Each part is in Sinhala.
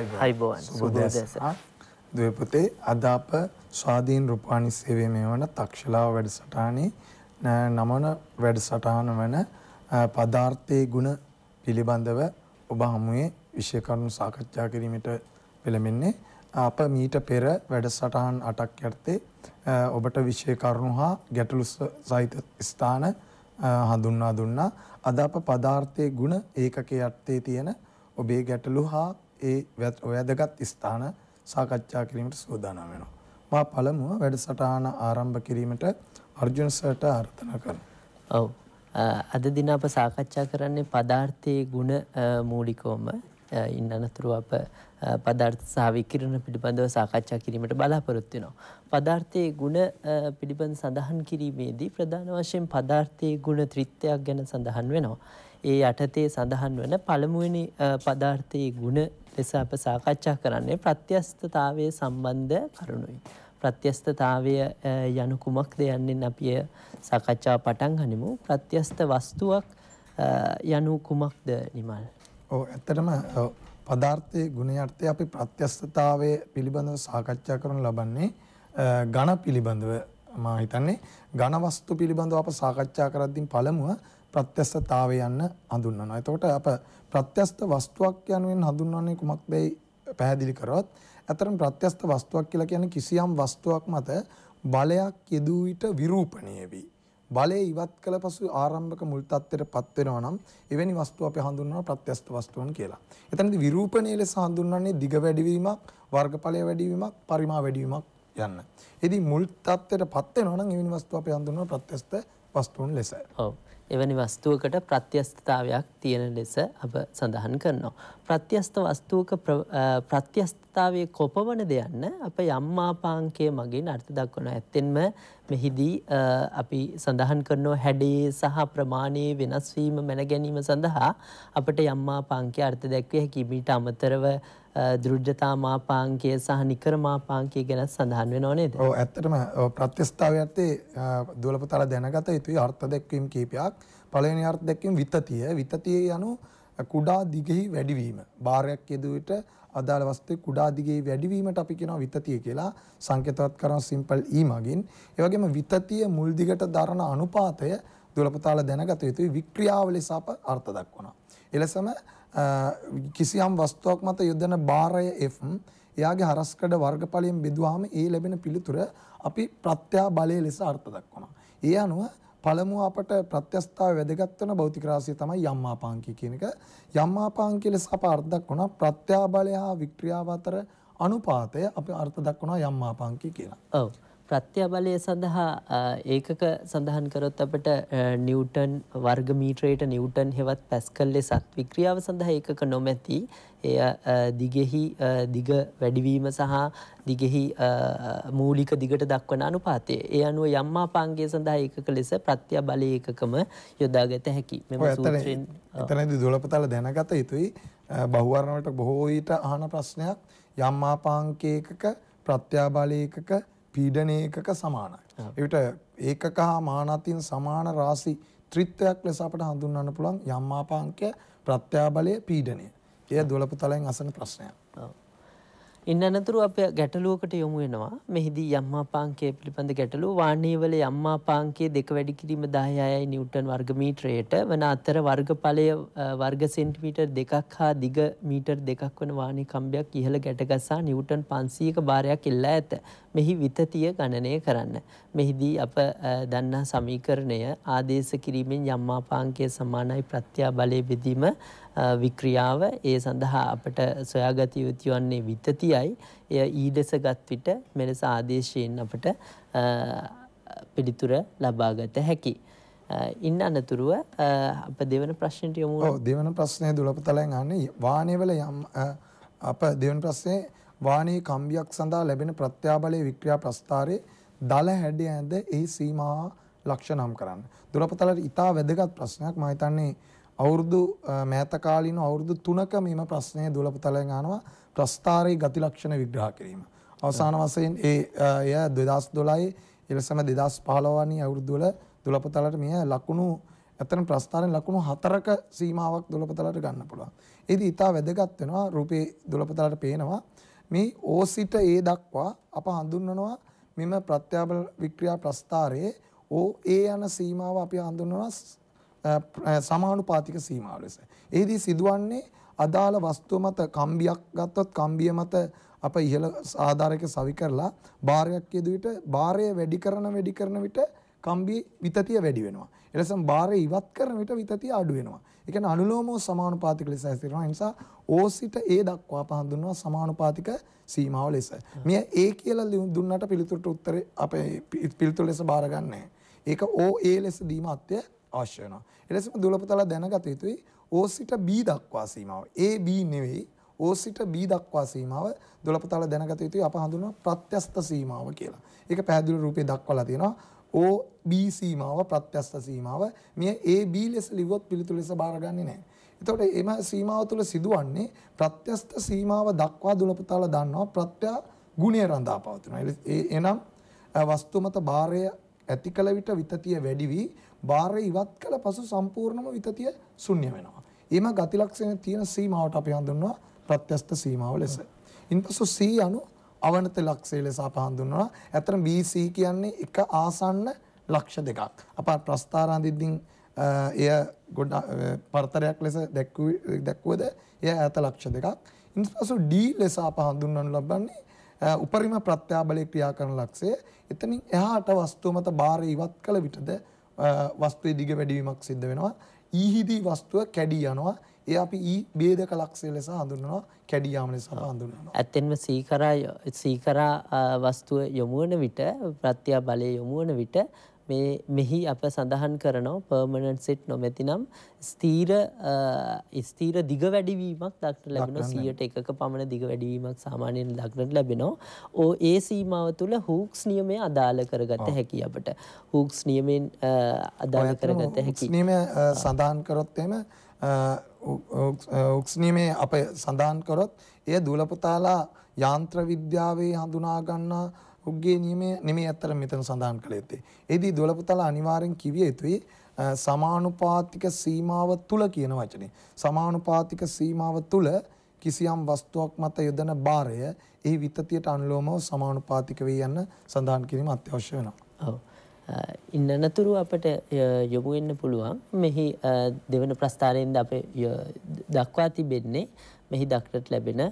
හයිබෝන් සුබෝදෑස දුවපුතේ අද අප ස්වාධීන් රුපානි සේවය මේ වන තක්ෂලාව වැඩසටානේ නමන වැඩසටහන වන පදාර්ථයේ ගුණ පිළිබඳව ඔබ හමුවේ විෂය කරුණු සාකච්ඡා කිරීමට පෙළඹෙන්නේ. අප මීට පෙර වැඩසටහන් අටක් යටතේ ඔබට විෂය කරුණු හා ගැටලු සහිත ස්ථාන හඳුන්වා දුන්නා. අද අප පදාර්ථයේ ගුණ ඒකකයේ යටතේ තියෙන ඔබේ ගැටලු හා ඒ වැදගත් ස්ථාන සාකච්ඡා කිරීමට සූදානම් වෙනවා. මා පළමුව වැඩසටහන ආරම්භ කිරීමට අර්ජුන සර්ට ආරාධනා කරනවා. ඔව්. අද දින අප සාකච්ඡා කරන්නේ පදාර්ථයේ ගුණ මූලිකවම ඉන් අනතුරු අප පදාර්ථ සහ විකිරණ පිළිබඳව සාකච්ඡා කිරීමට බලාපොරොත්තු වෙනවා. පදාර්ථයේ ගුණ පිළිබඳ සඳහන් කිරීමේදී ප්‍රධාන වශයෙන් පදාර්ථයේ ගුණ ත්‍රිත්වයක් ගැන සඳහන් වෙනවා. ඒ යටතේ සඳහන් වන පළමුවෙනි පදාර්ථයේ ගුණ ලෙස අප සාකච්ඡා කරන්නේ ප්‍රත්‍යස්තතාවයේ සම්බන්ධ කරුණුයි. ප්‍රත්‍යස්තතාවය යනු කුමක්ද යන්නෙන් අපි සාකච්ඡාව පටන් ගනිමු. ප්‍රත්‍යස්ත වස්තුවක් යනු කුමක්ද නිමල්? ඔව් ඇත්තටම පදාර්ථයේ ගුණයර්ථය අපි ප්‍රත්‍යස්තතාවය පිළිබඳව සාකච්ඡා කරනු ලබන්නේ ඝන පිළිබඳව මා හිතන්නේ ඝන වස්තු පිළිබඳව අප සාකච්ඡා කරද්දී පළමුව ප්‍රත්‍යස්තතාවය යන්න හඳුන්වනවා. එතකොට අප ප්‍රත්‍යස්ත වස්තුවක් යනුවෙන් හඳුන්වන්නේ කුමක්දයි පැහැදිලි කරොත් අතරම ප්‍රත්‍යස්ත වස්තුවක් කියලා කියන්නේ කිසියම් වස්තුවක් මත බලයක් යෙදූ විට විරූපණය වේ. බලය ඉවත් කළ පසු ආරම්භක මුල් තත්ත්වයට පත් වෙනවා නම් එවැනි වස්තු අපි හඳුන්වනවා ප්‍රත්‍යස්ත වස්තුන් කියලා. එතනදී විරූපණය ලෙස හඳුන්වන්නේ දිග වැඩිවීමක්, වර්ගඵලය වැඩිවීමක්, පරිමා වැඩිවීමක් යන්න. ඉතින් මුල් තත්ත්වයට පත් වෙනවා නම් එවැනි වස්තු අපි හඳුන්වනවා ප්‍රත්‍යස්ත වස්තුන් ලෙස. ඔව්. එවැනි වස්තුවකට ප්‍රත්‍යස්ථතාවයක් තියෙන ලෙස අප සඳහන් කරනවා. ප්‍රත්‍යස්ත වස්තුවක ප්‍රත්‍යස්ථතාවයේ කොපමණ දෙයන්න අප යම්මාපාංකය මගින් අර්ථ දක්වන ඇත්තෙන්ම මෙහිදී අපි සඳහන් කරනවා හැඩේ සහ ප්‍රමාණයේ වෙනස්වීම මැන ගැනීම සඳහා අපට යම්මාපාංකය අර්ථ දැක්විය හැකි මීට අමතරව දෘಢ්‍යතා මාපාංකය සහ නිකර මාපාංකය ගැන සඳහන් වෙනව නේද? ඔව් ඇත්තටම ප්‍රත්‍යස්ථාවයත්තේ දුවලපතල දැනගත යුතුයි අර්ථ දැක්වීම කීපයක්. පළවෙනි අර්ථ දැක්වීම විතතිය. විතතිය යනු කුඩා දිගෙහි වැඩිවීම. බාරයක් යෙදුව විට අදාළ වස්තුවේ කුඩා දිගෙහි වැඩිවීමට අපි කියනවා විතතිය කියලා. සංකේතවත් කරන සිම්පල් ඊ මගින්. ඒ වගේම විතතිය මුල් දිගට දරන අනුපාතය දුවලපතාල දැනගත යුතුයි වික්‍රියාව ලෙස අප අර්ථ දක්වනවා. එලෙසම කිසියම් වස්තුවක් මත යොදන භාරය F එයාගේ හරස්කඩ වර්ගඵලයෙන් බෙදුවාම ඒ ලැබෙන පිළිතුර අපි ප්‍රත්‍යා බලය ලෙස අර්ථ දක්වනවා. ඒ අනුව පළමුව අපට ප්‍රත්‍යස්ථාව වැදගත් වෙන භෞතික රාශිය තමයි යම්මාපාංකය කියන එක. යම්මාපාංකය ලෙස අප අර්ථ දක්වනවා ප්‍රත්‍යා බලය හා වික්‍රියාව අතර අනුපාතය අපි අර්ථ දක්වනවා යම්මාපාංකය කියලා. ඔව්. ප්‍රත්‍යබලය සඳහා ඒකක සඳහන් කරොත් අපට නිව්ටන් වර්ග මීටරයට නිව්ටන් හෙවත් පැස්කල් ලෙසත් වික්‍රියාව සඳහා ඒකක නොමැති එය දිගෙහි දිග වැඩිවීම සහ දිගෙහි මූලික දිගට දක්වන අනුපාතය. ඒ අනුව යම්මාපාංගය සඳහා ඒකක ලෙස ප්‍රත්‍ය බලය ඒකකම යොදාගත හැකි. මෙම සූත්‍රයෙන් එතනදී දුලපතල දැනගත යුතුයි. බහුවර්ණවලට බොහෝ ඊට අහන ප්‍රශ්නයක් යම්මාපාංකේකක ප්‍රත්‍යාබලයකක පීඩන ඒකක සමානයි. එවිට ඒකක හා මානතින් සමාන රාශි ත්‍රිත්වයක් ලෙස අපට හඳුන්වන්න පුළුවන් යම්මාපාංකය ප්‍රත්‍යාබලය පීඩනය. එය දොළපු තලයෙන් අසන ප්‍රශ්නයක්. ඉන්න අනතුරු අප ගැටලුවකට යොමු වෙනවා මෙහිදී යම්මාපාංකය පිළිබඳ ගැටලුව වාර්ණීවල යම්මාපාංකයේ දෙක වැඩි කිරීම 10යි නිව්ටන් වර්ග මීටරයට වන අතර වර්ගඵලය වර්ග සෙන්ටිමීටර් දෙකක් හා දිග මීටර් දෙකක් වන වාණී කම්බයක් ඉහළ ගැටගසා නිව්ටන් 500ක භාරයක් එල්ලා ඇත. මෙහි විතතිය ගණනය කරන්න. මෙහිදී අප දන්නා සමීකරණය ආදේශ කිරීමෙන් යම්මාපාංකය සමානයි ප්‍රත්‍යා බලය බෙදීම වික්‍රියාව ඒ සඳහා අපට සොයාගත යුතු වන්නේ විතතියයි එය ඊඩෙස ගත් විට මෙලෙස ආදේශයෙන් අපට පිළිතුර ලබාගත හැකි. ඉන්න අනතුරුව අප දෙවන ප්‍රශ්නයට යමු. ඔව් දෙවන ප්‍රශ්නය දුලපතලෙන් අහන්නේ වාහනවල යම් අප දෙවන ප්‍රශ්නේ වාහනයේ කම්බියක් සඳහා ලැබෙන ප්‍රත්‍යාබලයේ වික්‍රියා ප්‍රස්ථාරයේ දල හැඩය ඇඳ එහි සීමාව ලක්ෂ නම් කරන්න. දුලපතලට ඉතා වැදගත් ප්‍රශ්නයක් මම හිතන්නේ අවුරුදු මෑත කාලීන අවුරුදු 3ක මෙම ප්‍රශ්නය දුලපතලෙන් අහනවා ප්‍රස්ථාරයේ ගති ලක්ෂණ විග්‍රහ කිරීම. අවසාන වශයෙන් ඒ එය 2012 ඉලසම 2015 වනි අවුරුදු වල දුලපතලට මෙය ලකුණු ඇත්තටම ප්‍රස්ථාරයෙන් ලකුණු හතරක සීමාවක් දොළපතලට ගන්න පුළුවන්. ඒදී ඊටා වැදගත් වෙනවා රූපේ දොළපතලට පේනවා මේ O සිට A දක්වා අප හඳුන්වනවා මෙම ප්‍රත්‍යාබල වික්‍රියා ප්‍රස්ථාරයේ O A යන සීමාව අපි හඳුන්වනවා සමානුපාතික සීමාව ලෙස. එහිදී සිදුවන්නේ අදාළ වස්තුව මත කම්බියක් ගත්තොත් කම්බිය මත අප ඉහළ ආධාරයක සවි කරලා භාරයක් යෙදු විට භාරය වැඩි කරන වැඩි කරන විට කම්බියේ විතතිය වැඩි වෙනවා. එලෙසම භාරය ඉවත් කරන විට විතතිය අඩු වෙනවා. ඒ කියන්නේ අනුලෝමව සමානුපාතික ලෙස හැසිරෙනවා. ඒ නිසා O සිට A දක්වා අප හඳුන්වනවා සමානුපාතික සීමාව ලෙස. මෙය A කියලා දුන්නට පිළිතුරට උත්තරේ අපේ පිළිතුර ලෙස බාරගන්නේ ඒක O A ලෙස දීම අත්‍ය අවශ්‍ය වෙනවා. එලෙසම දුලපතල දැනගත යුතුයි O සිට B දක්වා සීමාව. A B නෙවෙයි O සිට B දක්වා සීමාව දුලපතල දැනගත යුතුයි අප හඳුන්වන ප්‍රත්‍යස්ත සීමාව කියලා. ඒක පැහැදිලි රූපේ දක්වලා තියෙනවා. O B සීමාව ප්‍රත්‍යස්ත සීමාව. මෙය A B ලෙස ලිව්වොත් පිළිතුරු ලෙස බාරගන්නේ නැහැ. එතකොට එම සීමාව තුළ සිදුවන්නේ ප්‍රත්‍යස්ත සීමාව දක්වා දුලපතල දන්නවා ප්‍රත්‍ය ගුණය රඳා පවතිනවා. එනම් වස්තු මත භාරය ඇති කළ විට විතතිය වැඩි වී භාරය ඉවත් කළ පසු සම්පූර්ණම විතතිය ශුන්‍ය වෙනවා. එම ගති ලක්ෂණ තියෙන සීමාවට අපි හඳුන්වනවා ප්‍රත්‍යස්ත සීමාව ලෙස. ඉන්පසු C අනු අවනත ලක්ෂය ලෙස අප හඳුන්වනවා. ඇත්තටම BC කියන්නේ එක ආසන්න ලක්ෂ දෙකක්. අප ප්‍රස්ථාරාන්දිද්දින් එය ගොඩ පරතරයක් ලෙස දැක්වුවද එය ඈත ලක්ෂ දෙකක්. ඉන්පසු D ලෙස අප හඳුන්වනු ලබන්නේ උපරිම ප්‍රත්‍යාබලයේ ක්‍රියා කරන ලක්ෂය. එතනින් එහාට වස්තුව මත භාරය ඉවත් කළ විටද වස්තුවේ දිග වැඩිවීමක් සිද්ධ වෙනවා. ඊහිදී වස්තුව කැඩී යනවා. ඒ අපි ඊ ભેදක ලක්ෂය ලෙස හඳුන්වනවා කැඩී යාම ලෙස හඳුන්වනවා. ඇත්තෙන්ම සීකරා සීකරා වස්තුව යොමු වන විට ප්‍රත්‍යා බලය යොමු වන විට මේ මෙහි අප සඳහන් කරනවා පර්මනන්ට් සෙට් නොමැතිනම් ස්ථීර ස්ථීර දිග වැඩිවීමක් දක්නට ලැබෙනවා 100ට එකක පමණ දිග වැඩිවීමක් සාමාන්‍යයෙන් දක්නට ලැබෙනවා. ඕ ඒ සීමාව තුළ හූක්ස් නියමය අදාළ කරගත හැකි අපට. හූක්ස් නියමෙන් අදාළ කරගත හැකි. නියමය සඳහන් කරොත් එහෙම උක්ස් නියමේ අප සඳහන් කරොත් එය දුලපතාලා යාන්ත්‍ර විද්‍යාවේ හඳුනා ගන්නා උගේ නියමය නෙමෙයි අත්තර මෙතන සඳහන් කළ යුත්තේ. එෙහිදී දොළපතල අනිවාර්යෙන් කිවිය යුතුයි සමානුපාතික සීමාව තුල කියන වචනේ. සමානුපාතික සීමාව තුල කිසියම් වස්තුවක් මත යොදන භාරය එහි විතතියට අනුලෝමව සමානුපාතික වේ යන්න සඳහන් කිරීම අත්‍යවශ්‍ය වෙනවා. ඔව්. ඉන්නනතුරු අපට යොමු වෙන්න පුළුවන් මෙහි දෙවන ප්‍රස්ථාරයෙන්ද අප දක්වා තිබෙන්නේ මෙහි දක්නට ලැබෙන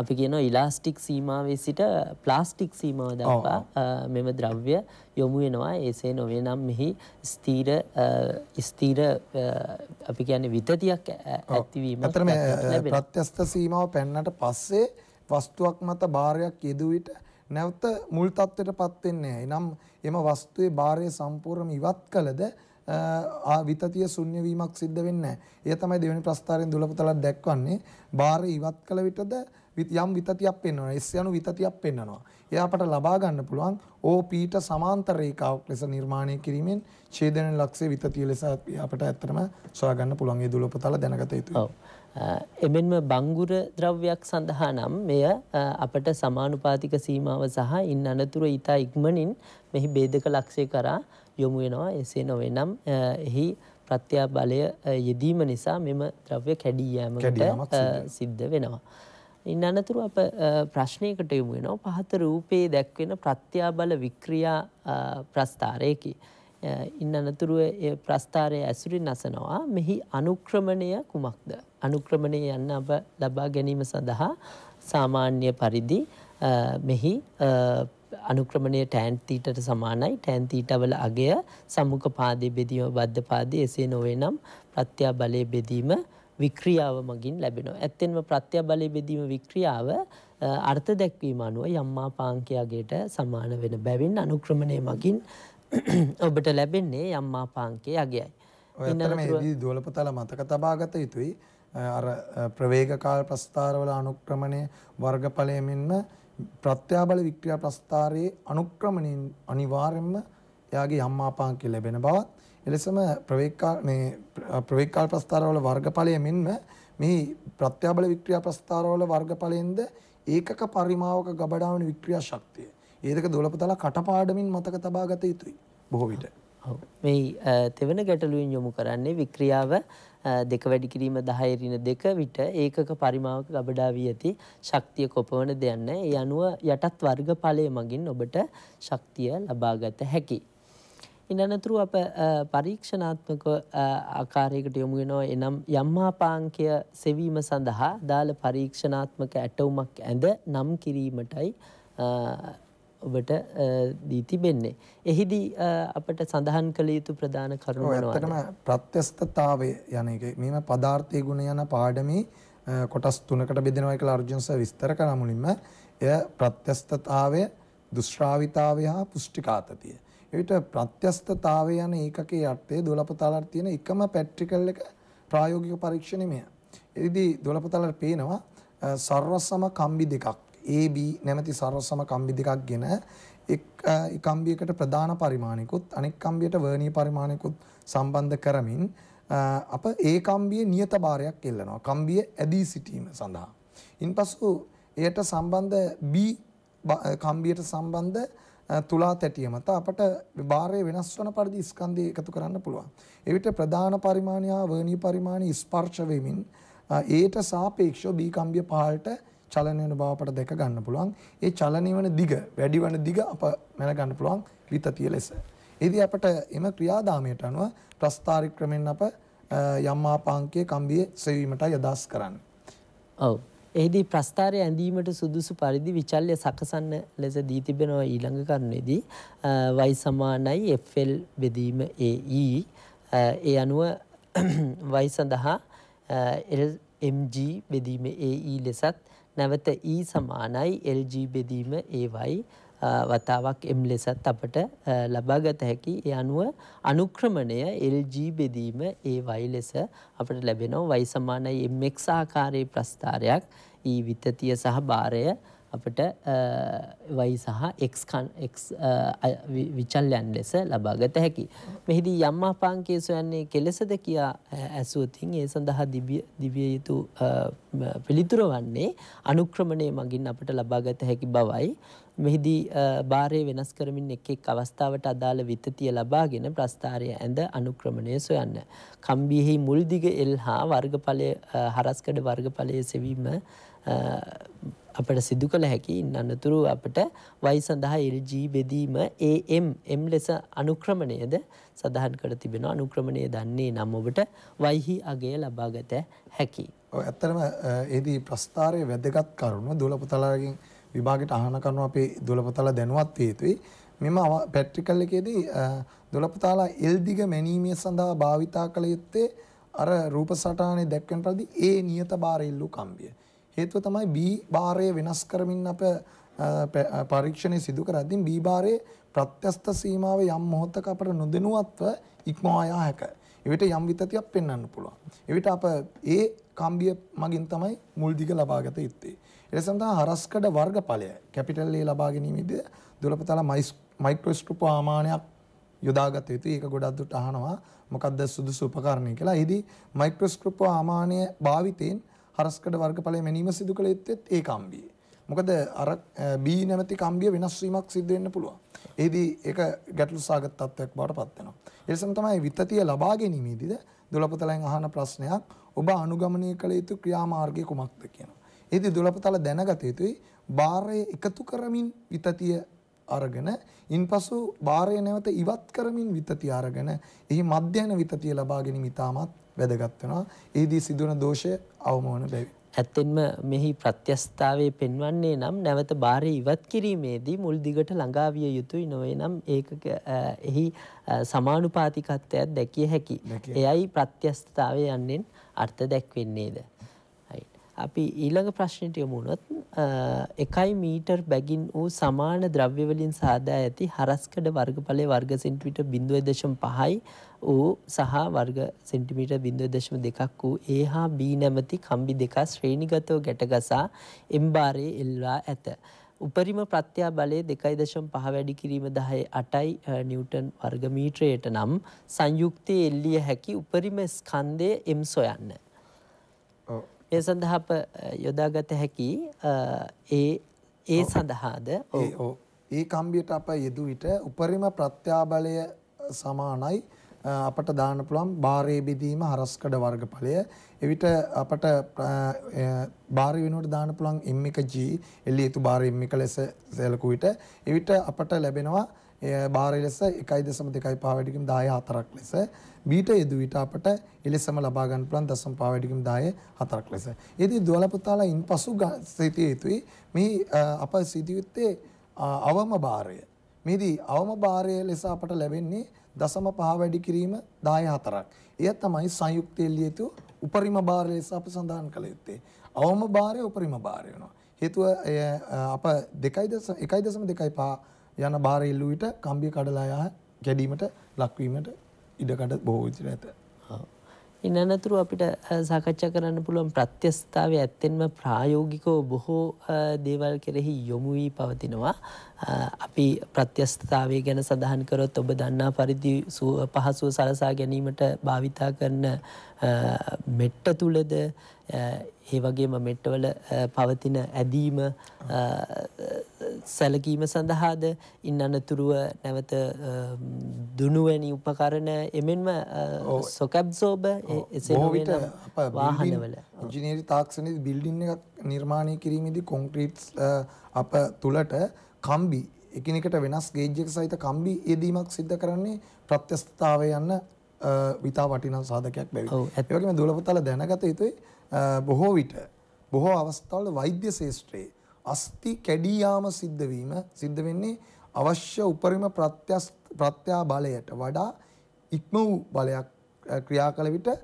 අපි කියන ඉලාස්ටික් සීමාවේ සිට ප්ලාස්ටික් සීමාව දක්වා මෙම ද්‍රව්‍ය යොමු වෙනවා. ඒසේ නොවේ නම් මෙහි ස්ථීර ස්ථීර අපි කියන්නේ විතතියක් ඇතිවීම ඇතරම ප්‍රත්‍යස්ත සීමාව පැන්නට පස්සේ වස්තුවක් මත භාරයක් යෙදූ විට නැවත මුල් තත්ත්වයට පත් වෙන්නේ නැහැ. එනම් එම වස්තුවේ භාරය සම්පූර්ණයෙන්ම ඉවත් කළද විතතිය ශුන්‍ය වීමක් සිද්ධ වෙන්නේ නැහැ. එය තමයි දෙවෙනි ප්‍රස්තාරයෙන් දුලපතලක් දැක්වන්නේ. භාරය ඉවත් කළ විටද යම් විතතියක් පෙන්වනවා. S යනු විතතියක් පෙන්වනවා. එය අපට ලබා ගන්න පුළුවන් OP ට සමාන්තර රේඛාවක් ලෙස නිර්මාණය කිරීමෙන් ඡේදන ලක්ෂ්‍ය විතතිය ලෙස අපට ඇත්තටම සොයා ගන්න පුළුවන්. ඒ දුලපතල දැනගත යුතුයි. ඔව්. එමෙන්ම බංගුර ද්‍රව්‍යයක් සඳහා නම් මෙය අපට සමානුපාතික සීමාව සහ ඉන් අනතුරු ඊතා ඉක්මනින් මෙහි බේදක ලක්ෂය කරා යොමු වෙනවා එසේ නොවේ නම් එහි ප්‍රත්‍යා බලය යෙදීම නිසා මෙම ද්‍රව්‍ය කැඩී යෑමකට සිද්ධ වෙනවා. ඉන් අනතුරු අප ප්‍රශ්නයකට යොමු වෙනවා පහත රූපයේ දැක්වෙන ප්‍රත්‍යාබල වික්‍රියා ප්‍රස්ථාරයකි. ඉන්න අනතුරුව ප්‍රස්ථාරය ඇසුරින් අසනවා මෙහි අනුක්‍රමණය කුමක්ද. අනුක්‍රමණය යන්න අප ලබා ගැනීම සඳහා සාමාන්‍ය පරිදි මෙහි අනුක්‍රමණය ටෑන්තීටට සමානයි ටෑන්තීටවල අගය සම්මුඛ පාදය බෙදීම බද්ධ පාදය එසේ නොවේ නම් ප්‍රත්‍යා බලය බෙදීම වික්‍රියාව මගින් ලැබෙනවා. ඇත්තෙන්ම ප්‍රත්‍යා බලය බෙදීම වික්‍රියාව අර්ථ දැක්වීම අනුව යම්මා පාංකයාගේට සමාන වෙන බැවින් අනුක්‍රමණය මගින් ඔබට ලැබෙන්නේ යම්මා පාංකේ අගයයි. ඔයතරමේදී දොළපතල මතක තබාගත යුතුයි. අර ප්‍රවේග කාල ප්‍රස්ථාරවල අනුක්‍රමණය වර්ගඵලය මෙන්ම ප්‍රත්‍යාබල වික්‍රියා ප්‍රස්ථාරයේ අනුක්‍රමණයෙන් අනිවාර්යයෙන්ම එයාගේ යම්මාපාංකය ලැබෙන බවත් එලෙසම ප්‍රවේගකාල මේ ප්‍රවේගකාල ප්‍රස්ථාරවල වර්ගඵලය මෙන්ම මේ ප්‍රත්‍යාබල වික්‍රියා ප්‍රස්ථාරවල වර්ගඵලයෙන්ද ඒකක පරිමාවක ගබඩාවන වික්‍රියා ශක්තිය ඒ දෙක දොළපතල කටපාඩමින් මතක තබා ගත යුතුයි බොහෝ විට. ඔව්. මේ අ, තෙවන ගැටලුවෙන් යොමු කරන්නේ වික්‍රියාව අ, දෙක වැඩි කිරීම 10 ඍණ දෙක විට ඒකක පරිමාවක ගබඩා වී ඇති ශක්තිය කොපමණ දෙන්න. ඒ අනුව යටත් වර්ගඵලය මගින් ඔබට ශක්තිය ලබාගත හැකියි. ඉන් අනතුරු අප අ, පරීක්ෂණාත්මක අ, ආකාරයකට යොමු වෙනවා එනම් යම්මාපාංකය සෙවීම සඳහා දාල පරීක්ෂණාත්මක ඇටවුමක් ඇඳ නම් කිරීමටයි අ, ඔබට දී තිබෙන්නේ. එහිදී අපට සඳහන් කළ යුතු ප්‍රධාන කරුණු මොනවාද? ඇත්තටම ප්‍රත්‍යස්තතාවය යන එක මෙම පදාර්ථයේ ගුණ යන පාඩමේ කොටස් තුනකට බෙදෙනවා කියලා අර්ජුන් සර් විස්තර කරා මුලින්ම එය ප්‍රත්‍යස්තතාවය දුෂ්‍රාවිතාවය හා පුෂ්ටිකාතතිය. එවිට ප්‍රත්‍යස්තතාවය යන ඒකකයේ අර්ථය දොළපතාලට තියෙන එකම පැට්‍රිකල් එක ප්‍රායෝගික පරීක්ෂණය මෙය. එහිදී දොළපතාලට පේනවා සර්වසම කම්බි දෙකක් AB නැමැති සර්වසම කම්බි දෙකක් ගෙන එක් අ, ඒ කම්බියකට ප්‍රධාන පරිමාණිකුත් අනෙක් කම්බියට වර්ණීය පරිමාණිකුත් සම්බන්ධ කරමින් අ, අප ඒ කම්බියේ නියත භාරයක් එල්ලනවා. කම්බිය ඇදී සිටීම සඳහා. ඉන්පසු එයට සම්බන්ධ B බ- කම්බියට සම්බන්ධ අ, තුලා තැටිය මත අපට භාරය වෙනස් වන පරිදි ස්කන්ධය එකතු කරන්න පුළුවන්. එවිට ප්‍රධාන පරිමාණය හා වර්ණීය පරිමාණය ස්පර්ශ වෙමින් අ, ඒට සාපේක්ෂව B කම්බිය පහළට චලනය වෙන බව අපට දැක ගන්න පුළුවන්. ඒ චලනය වන දිග වැඩි වන දිග අප මැන ගන්න පුළුවන් විතතිය ලෙස. එදී අපට එම ක්‍රියාදාමයට අනුව ප්‍රස්ථාරික ක්‍රමෙන් අප අ, යම් ආපාංකයේ කම්බියේ සෙවීමටයි අදහස් කරන්නේ. ඔව්. එහිදී ප්‍රස්ථාරය ඇඳීමට සුදුසු පරිදි විචල්්‍ය සකසන්න ලෙස දී තිබෙනවා ඊළඟ කරුණේදී අ, y සමානයි FL බෙදීම AE අ, ඒ අනුව y සඳහා අ, LMG බෙදීම AE ලෙසත් නැවත E සමානයි LG බෙදීම AY අ, වතාවක් M ලෙසත් අපට අ, ලබාගත හැකි. ඒ අනුව අනුක්‍රමණය LG බෙදීම AY ලෙස අපට ලැබෙනවා. Y සමානයි mx ආකාරයේ ප්‍රස්ථාරයක්. ඊ විතතිය සහ භාරය අපට අ, y සහ x කන් x අ, අ, වි- විචල්යන් ලෙස ලබාගත හැකි. මෙහිදී යම් ආපාංකයේ සොයන්නේ කෙලෙසද කියා අ, ඇසුවතින් ඒ සඳහා දිව්‍ය දිවිය යුතු අ, ම- පිළිතුර වන්නේ අනුක්‍රමණය මගින් අපට ලබාගත හැකි බවයි. මෙහිදී අ, භාරය වෙනස් කරමින් එක් එක් අවස්ථාවට අදාළ විතතිය ලබාගෙන ප්‍රස්ථාරය ඇඳ අනුක්‍රමණය සොයන්න. කම්බියෙහි මුල් දිග එල් හා වර්ගඵලය අ, හරස්කඩ වර්ගඵලය සෙවීම අ, අපට සිදු කළ හැකි ඉන් අනතුරු අපට y සඳහා LG බෙදීම AM M ලෙස අනුක්‍රමණයද සඳහන් කර තිබෙනවා අනුක්‍රමණය දන්නේ නම් ඔබට y හි අගය ලබාගත හැකි. ඔව් ඇත්තටම අ, ඒදී ප්‍රස්ථාරයේ වැදගත් කරුණු දොළපතලාගෙන් විභාගයට අහන කරුණු අපේ දොළපතලා දැනුවත් විය යුතුයි. මෙම අව- පැට්‍රිකල් එකේදී අ, දොළපතලා එල් දිග මැනීමේ සඳහා භාවිතා කළ යුත්තේ අර රූප සටහනේ දැක්වෙන පරිදි ඒ නියත භාර ඉල්ලු කම්බිය. හේතුව තමයි B භාරය වෙනස් කරමින් අප අ, ප- අ, පරීක්ෂණය සිදු කරද්දී B භාරයේ ප්‍රත්‍යස්ත සීමාව යම් මොහොතක අපට නොදැනුවත්ව ඉක්මවා යා හැකියි. එවිට යම් විතතියක් පෙන්වන්න පුළුවන්. එවිට අප ඒ කම්බිය මගින් තමයි මුල් දිග ලබාගත යුත්තේ. ඒ සඳහා හරස්කඩ වර්ගඵලය කැපිටල් A ලබා ගැනීමේදී දුලපතල මයික්‍රොස්කෝප් ආමානයක් යොදාගත යුතුයි. ඒක ගොඩක් දුරට අහනවා මොකක්ද සුදුසු උපකරණය කියලා. එහිදී මයික්‍රොස්කෝප් ආමානය භාවිතයෙන් හරස්කඩ වර්ගඵලය මැනීම සිදු කළ යුත්තේත් ඒ කම්බියේ. මොකද අර B නැමැති කම්බිය වෙනස් වීමක් සිද්ධ වෙන්න පුළුවන්. එහිදී ඒක ගැටලු සාගත තත්ත්වයක් බවට පත් වෙනවා. ඒ නිසා තමයි විතතිය ලබා ගැනීමේදීද දුලපතලෙන් අහන ප්‍රශ්නයක් ඔබ අනුගමනය කළ යුතු ක්‍රියාමාර්ගය කුමක්ද කියනවා. එහිදී දුලපතල දැනගත යුතුයි භාරය එකතු කරමින් විතතිය අරගෙන ඉන්පසු භාරය නැවත ඉවත් කරමින් විතතිය අරගෙන එහි මධ්‍යන විතතිය ලබා ගැනීම ඉතාමත් වැදගත් වෙනවා. එහිදී සිදුවන දෝෂය අවම වන බැවින්. ඇත්තෙන්ම මෙහි ප්‍රත්‍යස්ථාවයේ පෙන්වන්නේ නම් නැවත භාරය ඉවත් කිරීමේදී මුල් දිගට ළඟා විය යුතුයි නොවේ නම් ඒකක අ, එහි සමානුපාතිකත්වයක් දැකිය හැකි. එයයි ප්‍රත්‍යස්ථාවය යන්නෙන් අර්ථ දැක්වෙන්නේද. Right. අපි ඊළඟ ප්‍රශ්නයට යමු වුණොත් අ, එකයි මීටර් බැගින් වූ සමාන ද්‍රව්‍ය වලින් සාදා ඇති හරස්කඩ වර්ගඵලයේ වර්ග සෙන්ටිමීටර් 0.5යි වූ සහ වර්ග සෙන්ටිමීටර් 0.2ක් වූ A හා B නැමැති කම්බි දෙක ශ්‍රේණිගතව ගැටගසා M භාරයේ එල්වා ඇත. උපරිම ප්‍රත්‍යා බලය 2.5 වැඩි කිරීම 10 8යි අ, නිව්ටන් වර්ග මීටරයට නම් සංයුක්තයේ එල්ලිය හැකි උපරිම ස්කන්ධය M සොයන්න. මේ සඳහා අප යොදාගත හැකි ඒ ඒ සඳහාද? ඔව්. ඒ. ඒ කම්බියට අප යෙදු විට උපරිම ප්‍රත්‍යාබලය සමානයි. අපට දාන්න පුළුවන් බාරයේ බෙදීම හරස්කඩ වර්ගඵලය. එවිට අපට බාර වෙනුවට දාන්න පුළුවන් M1G එළිය යුතු බාර M1 ලෙස සැලකුව විට. එවිට අපට ලැබෙනවා එය බාරය ලෙස 1.25 වැඩිකම් 10 4ක් ලෙස බීට යෙදු විට අපට එලෙසම ලබා ගන්න පුළුවන් 0.5 වැඩිකම් 10 4ක් ලෙස. ඒදී දුවල පුතාලා ඉන්පසු ග- සිටිය යුතුයි මේ අ, අප සිටියුත්තේ අවම භාරය. මේදී අවම භාරය ලෙස අපට ලැබෙන්නේ දසම පහ වැඩි කිරීම 10 4ක්. එය තමයි සංයුක්ත එළිය යුතු උපරිම භාරය ලෙස අප සඳහන් කළ යුත්තේ. අවම භාරය උපරිම භාරය වෙනවා. හේතුව එය අ, අප 2.1.25 යන භාරය ඉල්ලු විට කම්බිය කඩලා යා කැඩීමට ලක්වීමට ඉඩකඩ බොහෝ විට ඇත. ඔව්. ඉන් අනතුරු අපිට අ, සාකච්ඡා කරන්න පුළුවන් ප්‍රත්‍යස්ථාවය ඇත්තෙන්ම ප්‍රායෝගිකව බොහෝ අ, දේවල් කෙරෙහි යොමු වී පවතිනවා. අ, අපි ප්‍රත්‍යස්ථාවය ගැන සඳහන් කරොත් ඔබ දන්නා පරිදි සුව- පහසුව සලසා ගැනීමට භාවිතා කරන අ, මෙට්ට තුලද අ, ඒ වගේම මෙට්ටවල පවතින ඇදීම සැලකීම සඳහාද ඉන් අනතුරුව නැවත දුනුවැනි උපකරණ එමෙන්ම සොකැබ්සෝබ එසේ බොහෝ විට නොවන අප වාහනවල. ඉජිනේරි තාක්ෂණයේ බිල්ඩින් එකක් නිර්මාණය කිරීමේදී කොන්ක්‍රීට් අප තුලට කම්බි එකිනෙකට වෙනස් ගේජ් එක සහිත කම්බි යෙදීමක් සිද්ධ කරන්නේ ප්‍රත්‍යස්ථතාවය යන අ, විතා වටිනා සාධකයක් බැවින්. ඔව්, ඒ වගේම දුලපතල දැනගත යුතුයි බොහෝ විට බොහෝ අවස්ථාවල වෛද්‍ය ශාස්ත්‍රයේ අස්ථි කැඩී යාම සිද්ධ වීම සිද්ධ වෙන්නේ අවශ්‍ය උපරිම ප්‍රත්‍යස් ප්‍රත්‍යා බලයට වඩා ඉක්ම වූ බලයක් අ, ක්‍රියා කළ විට අ,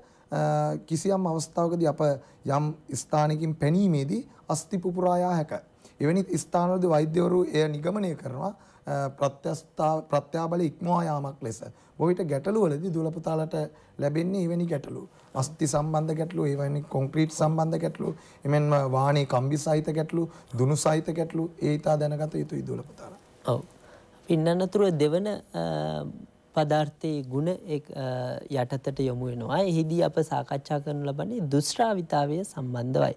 කිසියම් අවස්ථාවකදී අප යම් ස්ථානකින් පැනීමේදී අස්ථි පුපුරා යා හැක. එවැනි ස්ථානවලදී වෛද්‍යවරු එය නිගමනය කරනවා අ, ප්‍රත්‍යස්ථා ප්‍රත්‍යාබල ඉක්මවා යාමක් ලෙස. බොහෝ විට ගැටලුවලදී දුලපතාලට ලැබෙන්නේ එවැනි ගැටලු. අස්ථි සම්බන්ධ ගැටලු, එවැනි කොන්ක්‍රීට් සම්බන්ධ ගැටලු, එමෙන්ම වාහනේ කම්බි සහිත ගැටලු, දුනු සහිත ගැටලු ඒ ඉතා දැනගත යුතුයි දුලපතාලා. ඔව් ඉන් අනතුරුව දෙවන අ, පදාර්ථයේ ගුණ එක්, අ, යටතට යොමු වෙනවා එහිදී අප සාකච්ඡා කරන ලබන්නේ දුෂ්ට්‍රාවිතාවය සම්බන්ධවයි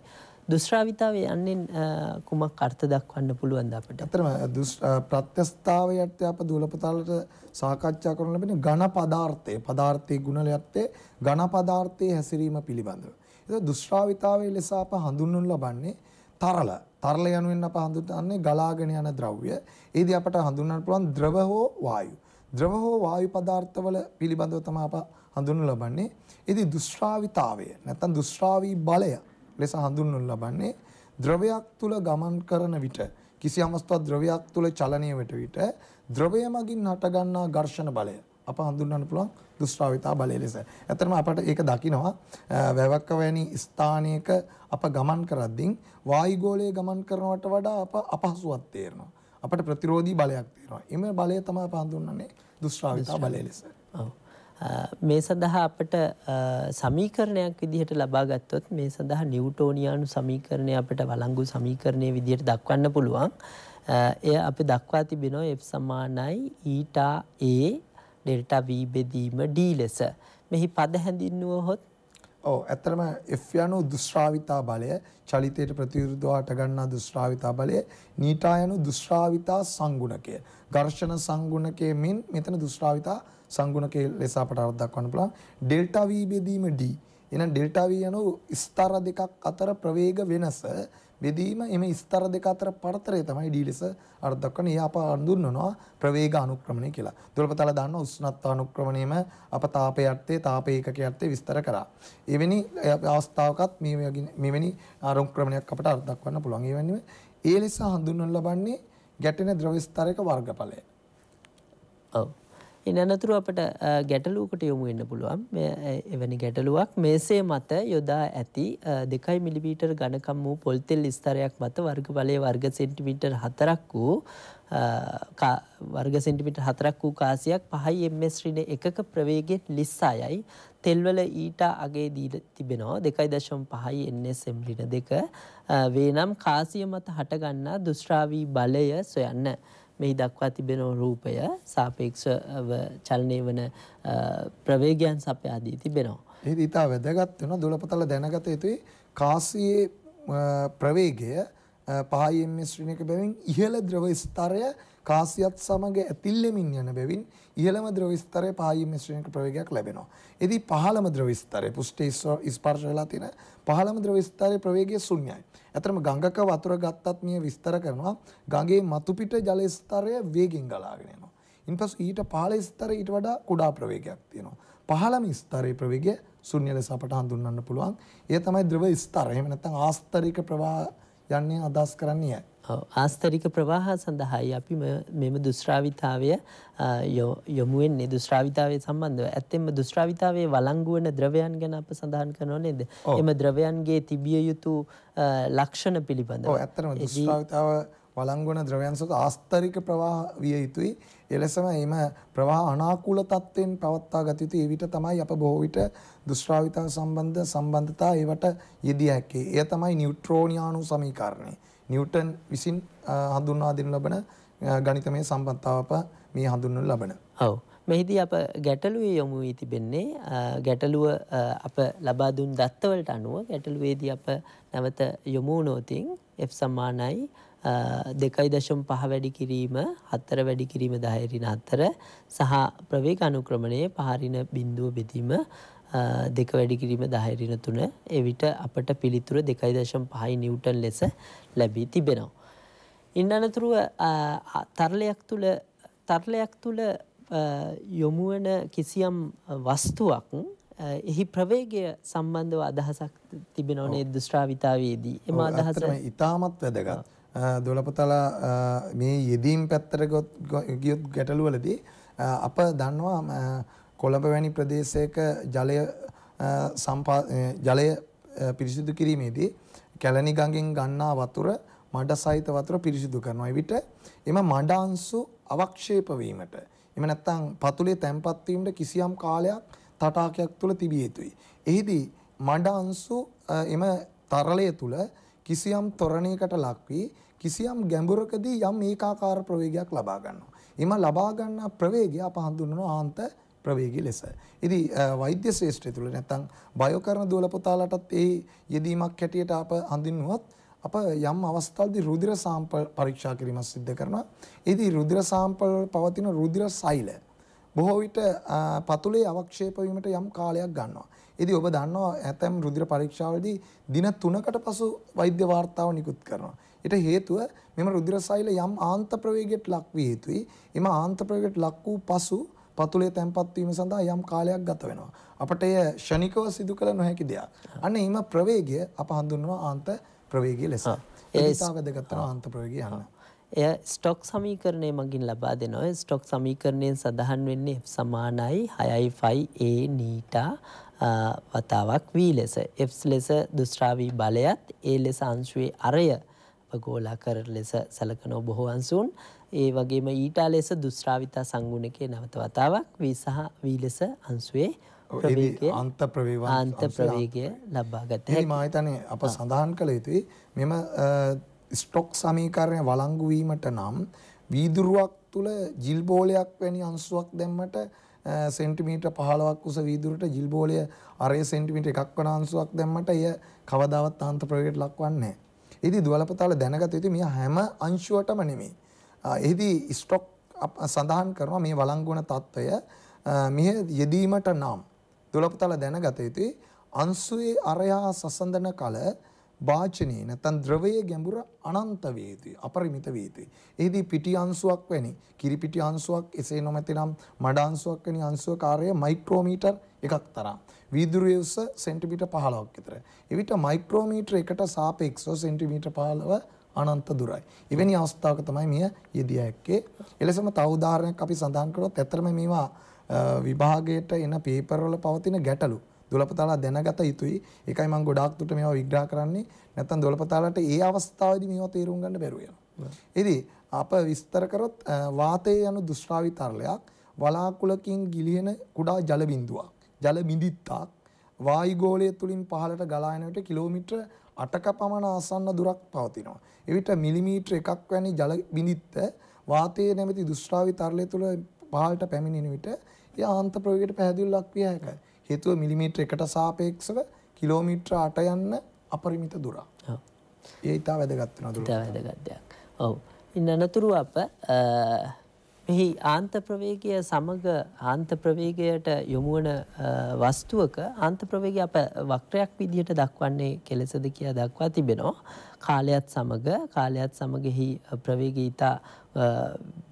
දුෂ්ට්‍රාවිතාවය යන්නෙන් අ, කුමක් අර්ථ දක්වන්න පුළුවන්ද අපට ඇත්තටම දුස් ප්‍රත්‍යස්ථාවයට අප දුලපතාලට සාකච්ඡා කරන ලැබෙන ඝන පදාර්ථය පදාර්ථයේ ගුණලයත්තේ ඝන පදාර්ථයේ හැසිරීම පිළිබඳව. ඒක දුෂ්ට්‍රාවිතාවයේ ලෙස අප හඳුන්වනු ලබන්නේ තරල. තරල යනුවෙන් අප හඳුන්වන්නේ ගලාගෙන යන ද්‍රව්‍ය. ඒදී අපට හඳුන්වන්න පුළුවන් ද්‍රව හෝ වායු. ද්‍රව හෝ වායු පදාර්ථවල පිළිබඳව තමයි අප හඳුන්වනු ලබන්නේ. ඒදී දුෂ්ට්‍රාවිතාවය නැත්නම් දුෂ්ට්‍රාවී බලය ලෙස හඳුන්වනු ලබන්නේ ද්‍රවයක් තුල ගමන් කරන විට කිසි අවස්ථාවක් ද්‍රවයක් තුල චලනය වෙට විට ද්‍රවය මගින් හටගන්නා ඝර්ෂණ බලය අප හඳුන්වන්න පුළුවන් දුෂ්ට්‍රාවිතා බලය ලෙස. ඇත්තටම අපට ඒක දකිනවා අ, වැවක වැනි ස්ථානයක අප ගමන් කරද්දී වායුගෝලයේ ගමන් කරනවට වඩා අප අපහසුවක් තේරෙනවා. අපට ප්‍රතිරෝධී බලයක් තියෙනවා. එම බලය තමයි අප හඳුන්වන්නේ දුෂ්ට්‍රාවිතා බලය ලෙස. ඔව්. අ, මේ සඳහා අපට අ, සමීකරණයක් විදිහට ලබා ගත්තොත් මේ සඳහා නිව්ටෝනියානු සමීකරණය අපට වළංගු සමීකරණය විදිහට දක්වන්න පුළුවන්. අ, එය අපි දක්වා තිබෙනවා F සමානයි ඊටා A ඩෙල්ටා V බෙදීම D ලෙස. මෙහි පද හැඳින්වුවහොත් ඔව් ඇත්තටම F යනු දුෂ්ට්‍රාවිතා බලය චලිතයට ප්‍රතිවිරුද්ධව හට ගන්නා දුෂ්ට්‍රාවිතා බලය නීටා යනු දුෂ්ට්‍රාවිතා සංගුණකය ඝර්ෂණ සංගුණකයේ මෙන් මෙතන දුෂ්ට්‍රාවිතා සංගුණකයේ ලෙස අපට අර්ථ දක්වන්න පුළුවන් ඩෙල්ටා V බෙදීම D එහෙනම් ඩෙල්ටා V යනු ස්තර දෙකක් අතර ප්‍රවේග වෙනස බෙදීම එම ස්තර දෙක අතර පරතරය තමයි D ලෙස අර්ථ දක්වන්නේ. ඒ අප හඳුන්වනවා ප්‍රවේග අනුක්‍රමණය කියලා. දුරපතල දාන්න උෂ්ණත්ව අනුක්‍රමණයම අප තාපය යටතේ තාප ඒකක යටතේ විස්තර කරා. එවැනි අවස්ථාවකත් මේ වගේ මෙවැනි අනුක්‍රමණයක් අපට අර්ථ දක්වන්න පුළුවන්. ඒ වෙනුවෙන් ඒ ලෙස හඳුන්වනු ලබන්නේ ගැටෙන ද්‍රව ස්තරයක වර්ගඵලය. ඔව්. ඉන් අනතුරු අපට අ, ගැටලුවකට යොමු වෙන්න පුළුවන්. මේ අ, එවැනි ගැටලුවක්. මේසේ මත යොදා ඇති අ, 2 මිලිමීටර් ඝනකම් වූ පොල් තෙල් ස්තරයක් මත වර්ගඵලයේ වර්ග සෙන්ටිමීටර් 4ක් වූ අ, කා- වර්ග සෙන්ටිමීටර් 4ක් වූ කාසියක් 5 ms ඍණ එකක ප්‍රවේගයෙන් ලිස්සායයි. තෙල්වල ඊට අගේ දී තිබෙනවා. 2.5 nsm ඍණ දෙක. අ, වේනම් කාසිය මත හටගන්නා දුෂ්ට්‍රාවී බලය සොයන්න. මෙහි දක්වා තිබෙන රූපය සාපේක්ෂව චලනය වන අ, ප්‍රවේගයන් සපයා දී තිබෙනවා. ඒත් ඊට වැදගත් වෙන දුලපතල දැනගත යුතුයි කාසියේ අ, ප්‍රවේගය පහයි ms ශ්‍රේණියක බැවින් ඉහළ ද්‍රව ස්තරය කාසියත් සමග ඇතිල්ලෙමින් යන බැවින් ඉහළම ද්‍රව ස්තරයේ පහයින් මිශ්‍රණයක ප්‍රවේගයක් ලැබෙනවා. ඉතින් පහළම ද්‍රව ස්තරයේ පුෂ්ටි ස්පර්ශ වෙලා තියෙන පහළම ද්‍රව ස්තරයේ ප්‍රවේගය ශුන්‍යයි. ඇතරම ගඟක වතුර ගත්තත් මේ විස්තර කරනවා ගඟේ මතු පිට ජල ස්තරය වේගෙන් ගලාගෙන යනවා. ඉන්පසු ඊට පහළ ස්තරය ඊට වඩා කුඩා ප්‍රවේගයක් තියෙනවා. පහළම ස්තරයේ ප්‍රවේගය ශුන්‍ය ලෙස අපට හඳුන්වන්න පුළුවන්. ඒ තමයි ද්‍රව ස්තර. එහෙම නැත්නම් ආස්තරික ප්‍රවාහ යන්නේ අදහස් කරන්නේ. ආස්තරික ප්‍රවාහ සඳහායි අපි මෙම දුෂ්ට්‍රාවිතාවය යොමු වෙන්නේ දුෂ්ට්‍රාවිතාවය සම්බන්ධව. ඇත්තෙන්ම දුෂ්ට්‍රාවිතාවයේ වළංගු වෙන ද්‍රවයන් ගැන අප සඳහන් කරනව නේද? එම ද්‍රවයන්ගේ තිබිය යුතු ලක්ෂණ පිළිබඳව. ඔව් ඇත්තටම දුෂ්ට්‍රාවිතාව වළංගු වන ද්‍රවයන් සතු ආස්තරික ප්‍රවාහ විය යුතුයි. එලෙසම එම ප්‍රවාහ අනාකූල තත්ත්වෙන් පවත්වා ගත යුතුයි. ඒ විට තමයි අප බොහෝ විට දුෂ්ට්‍රාවිතාව සම්බන්ධ සම්බන්ධතා ඒවට යෙදිය හැකි. එය තමයි නියුට්‍රෝනියානු සමීකරණය. නිව්ටන් විසින් හඳුන්වා දෙනු ලබන ගණිතමය සම්බන්ධතාව මේ හඳුන්වනු ලබන. ඔව්. මෙහිදී අප ගැටලුවේ යොමු වී තිබෙන්නේ ගැටලුව අප ලබා දුන් දත්තවලට අනුව ගැටලුවේදී අප නැවත යොමු වුණොතින් F සමානයි දෙකයි දශම පහ වැඩි කිරීම හත්තර වැඩි කිරීම දහයරින අත්තර සහ ප්‍රවේග අනුක්‍රමණයේ පහරින බිඳුව බෙදීම දෙක වැඩි කිරීම දහයරින තුන එවිට අපට පිළිතුර දෙකයි දශම් පහයි නිවටන් ලෙස ලැබී තිබෙනවා. ඉන්න අනතුරුව තරලයක් තුළ තරලයක් තුළ යොමුවන කිසියම් වස්තුවක් එහි ප්‍රවේගය සම්බන්ධව අදහසක් තිබෙනවනේ දුෂ්ට්‍රාවිතාවේදී එම අදහස ඉතාමත් වැදගත්. දොලපතලා මේ යෙදීම් පැත්තර ගියොත් ගැටලුවලදී අප දන්නවා කොළඹ වැනි ප්‍රදේශයක ජලය ජලය පිරිසිදු කිරීමේදී කැලණි ගඟෙන් ගන්නා වතුර මඩ සහිත වතුර පිරිසිදු කරනවා. එවිට එම මඩ අංශු අවක්ෂේප වීමට එම නැත්නම් පතුලේ තැම්පත් වීමට කිසියම් කාලයක් තටාකයක් තුල තිබිය යුතුයි. එහිදී මඩ අංශු එම තරලය තුල කිසියම් තොරණයකට ලක් වී කිසියම් ගැඹුරකදී යම් ඒකාකාර ප්‍රවේගයක් ලබා ගන්නවා. එම ලබා ගන්නා ප්‍රවේගය අප හඳුන්වනවා ආන්ත ප්‍රවේගී ලෙස. ඉතින් වෛද්‍ය ශ්‍රේෂ්ඨය තුල නැත්නම් බයෝ කරන දුවල පුතාලටත් ඒ යෙදීමක් හැටියට අප හඳුන්වුවොත් අප යම් අවස්ථාවලදී රුධිර සාම්පල් පරීක්ෂා කිරීමක් සිදු කරනවා. ඉතින් රුධිර සාම්පල් පවතින රුධිර සෛල බොහෝ විට පතුලේ අවක්ෂේප වීමට යම් කාලයක් ගන්නවා. ඉතින් ඔබ දන්නවා ඇතැම් රුධිර පරීක්ෂාවලදී දින 3කට පසු වෛද්‍ය වාර්තාව නිකුත් කරනවා. ඊට හේතුව මෙම රුධිර සෛල යම් ආන්ත ප්‍රවේගයට ලක් විය යුතුයි. එම ආන්ත ප්‍රවේගයට ලක් වූ පසු පතුලේ තැන්පත් වීම සඳහා යම් කාලයක් ගත වෙනවා. අපට එය ෂණිකව සිදු කළ නොහැකි දෙයක්. අන්න එීම ප්‍රවේගය අප හඳුන්වනවා ආන්ත ප්‍රවේගය ලෙස. ඒ නිසා වැදගත් ආන්ත ප්‍රවේගය යන්න. එය ස්ටොක් සමීකරණය මගින් ලබා දෙනවා. ස්ටොක් සමීකරණයෙන් සඳහන් වෙන්නේ F සමානයි 6යි A නීටා වතාවක් V ලෙස. F ලෙස දුෂ්ට්‍රාවී බලයත් A ලෙස අංශුවේ අරය ගෝලාකර ලෙස සලකන බොහෝ අංශුන් ඒ වගේම ඊටා ලෙස දුෂ්ට්‍රාවිතා සංගුණකයේ නැවත වතාවක් වී සහ වී ලෙස ප්‍රවේගය අන්ත ප්‍රවේග අන්ත ප්‍රවේගය ලබා ගත හැකියි. මම හිතන්නේ අප සඳහන් කළ යුතුයි මෙම ස්ටොක් සමීකරණය වළංගු වීමට නම් වීදුරුවක් තුල ජිල් බෝලයක් වැනි අංශුවක් දැම්මට සෙන්ටිමීටර් 15ක් උස වීදුරට ජිල් බෝලය අරය සෙන්ටිමීටර් එකක් වන අංශුවක් දැම්මට එය කවදාවත් අන්ත ප්‍රවේගයට ලක්වන්නේ නැහැ. එහිදී දුවලපතාල දැනගත යුතු මේ හැම අංශුවටම නෙමෙයි. එහිදී ස්ටොක් සඳහන් කරනවා මේ වළංගුණ తত্ত্বය මෙහි යෙදීමට නම් දුවලපතාල දැනගත යුතුයි අංශුවේ අරයා සසඳන කල වාචනයේ නැත්නම් ද්‍රවයේ ගැඹුර අනන්ත වේ යුතුයි අපරිමිත වේ යුතුයි. එෙහිදී පිටි අංශුවක් වැනි කිරි පිටි අංශුවක් එසේ නොමැතිනම් මඩ අංශුවක් වැනි අංශුවකාරය මයික්‍රෝමීටර් එකක් තරම්. වීදුරුවේ උස සෙන්ටිමීටර් 15ක් විතර. එවිට මයික්‍රෝමීටර් එකට සාපේක්ෂව සෙන්ටිමීටර් 15 අනන්ත දුරයි. එවැනි අවස්ථාවක තමයි මෙය යෙදිය හැක්කේ. එලෙසම තව උදාහරණයක් අපි සඳහන් කරොත් ඇත්තටම මේවා විභාගයට එන පේපර් වල පවතින ගැටලු දුලපතාලා දැනගත යුතුයි. ඒකයි මම ගොඩාක් දුරට මේවා විග්‍රහ කරන්නේ. නැත්නම් දුලපතාලාට ඒ අවස්ථාවේදී මේවා තේරුම් ගන්න බැරුව යනවා. ඉතින් අප විස්තර කරොත් වාතය යනු දුෂ්ට්‍රාවි තරලයක් වලාකුළකින් ගිලිහෙන කුඩා ජල බිඳුවක්. ජල බිඳිත්තක් වායුගෝලය තුලින් පහළට ගලා යන විට කිලෝමීටර 8ක පමණ ආසන්න දුරක් පවතිනවා. එවිට මිලිමීටර එකක් වැනි ජල බිඳිත්ත වාතයේ නැමැති දුෂ්ට්‍රාවි තරලය තුල පහළට පැමිණෙන විට එය ආන්ත ප්‍රවේගයට පැහැදිලිව ලක් විය හැකියි. හේතුව මිලිමීටර එකට සාපේක්ෂව කිලෝමීටර 8 යන්න අපරිමිත දුරක්. ඔව්. ඒ ඊට වැදගත් වෙනවා දුර. ඊට වැදගත් දෙයක්. ඔව්. ඉන් අනතුරු අප මෙහි ආන්ත ප්‍රවේගය සමග ආන්ත ප්‍රවේගයට යොමුවන වස්තුවක ආන්ත ප්‍රවේගය අප වක්‍රයක් විදිහට දක්වන්නේ කෙලෙසද කියා දක්වා තිබෙනවා. කාලයත් සමග කාලයත් සමගෙහි ප්‍රවේගී ඉතා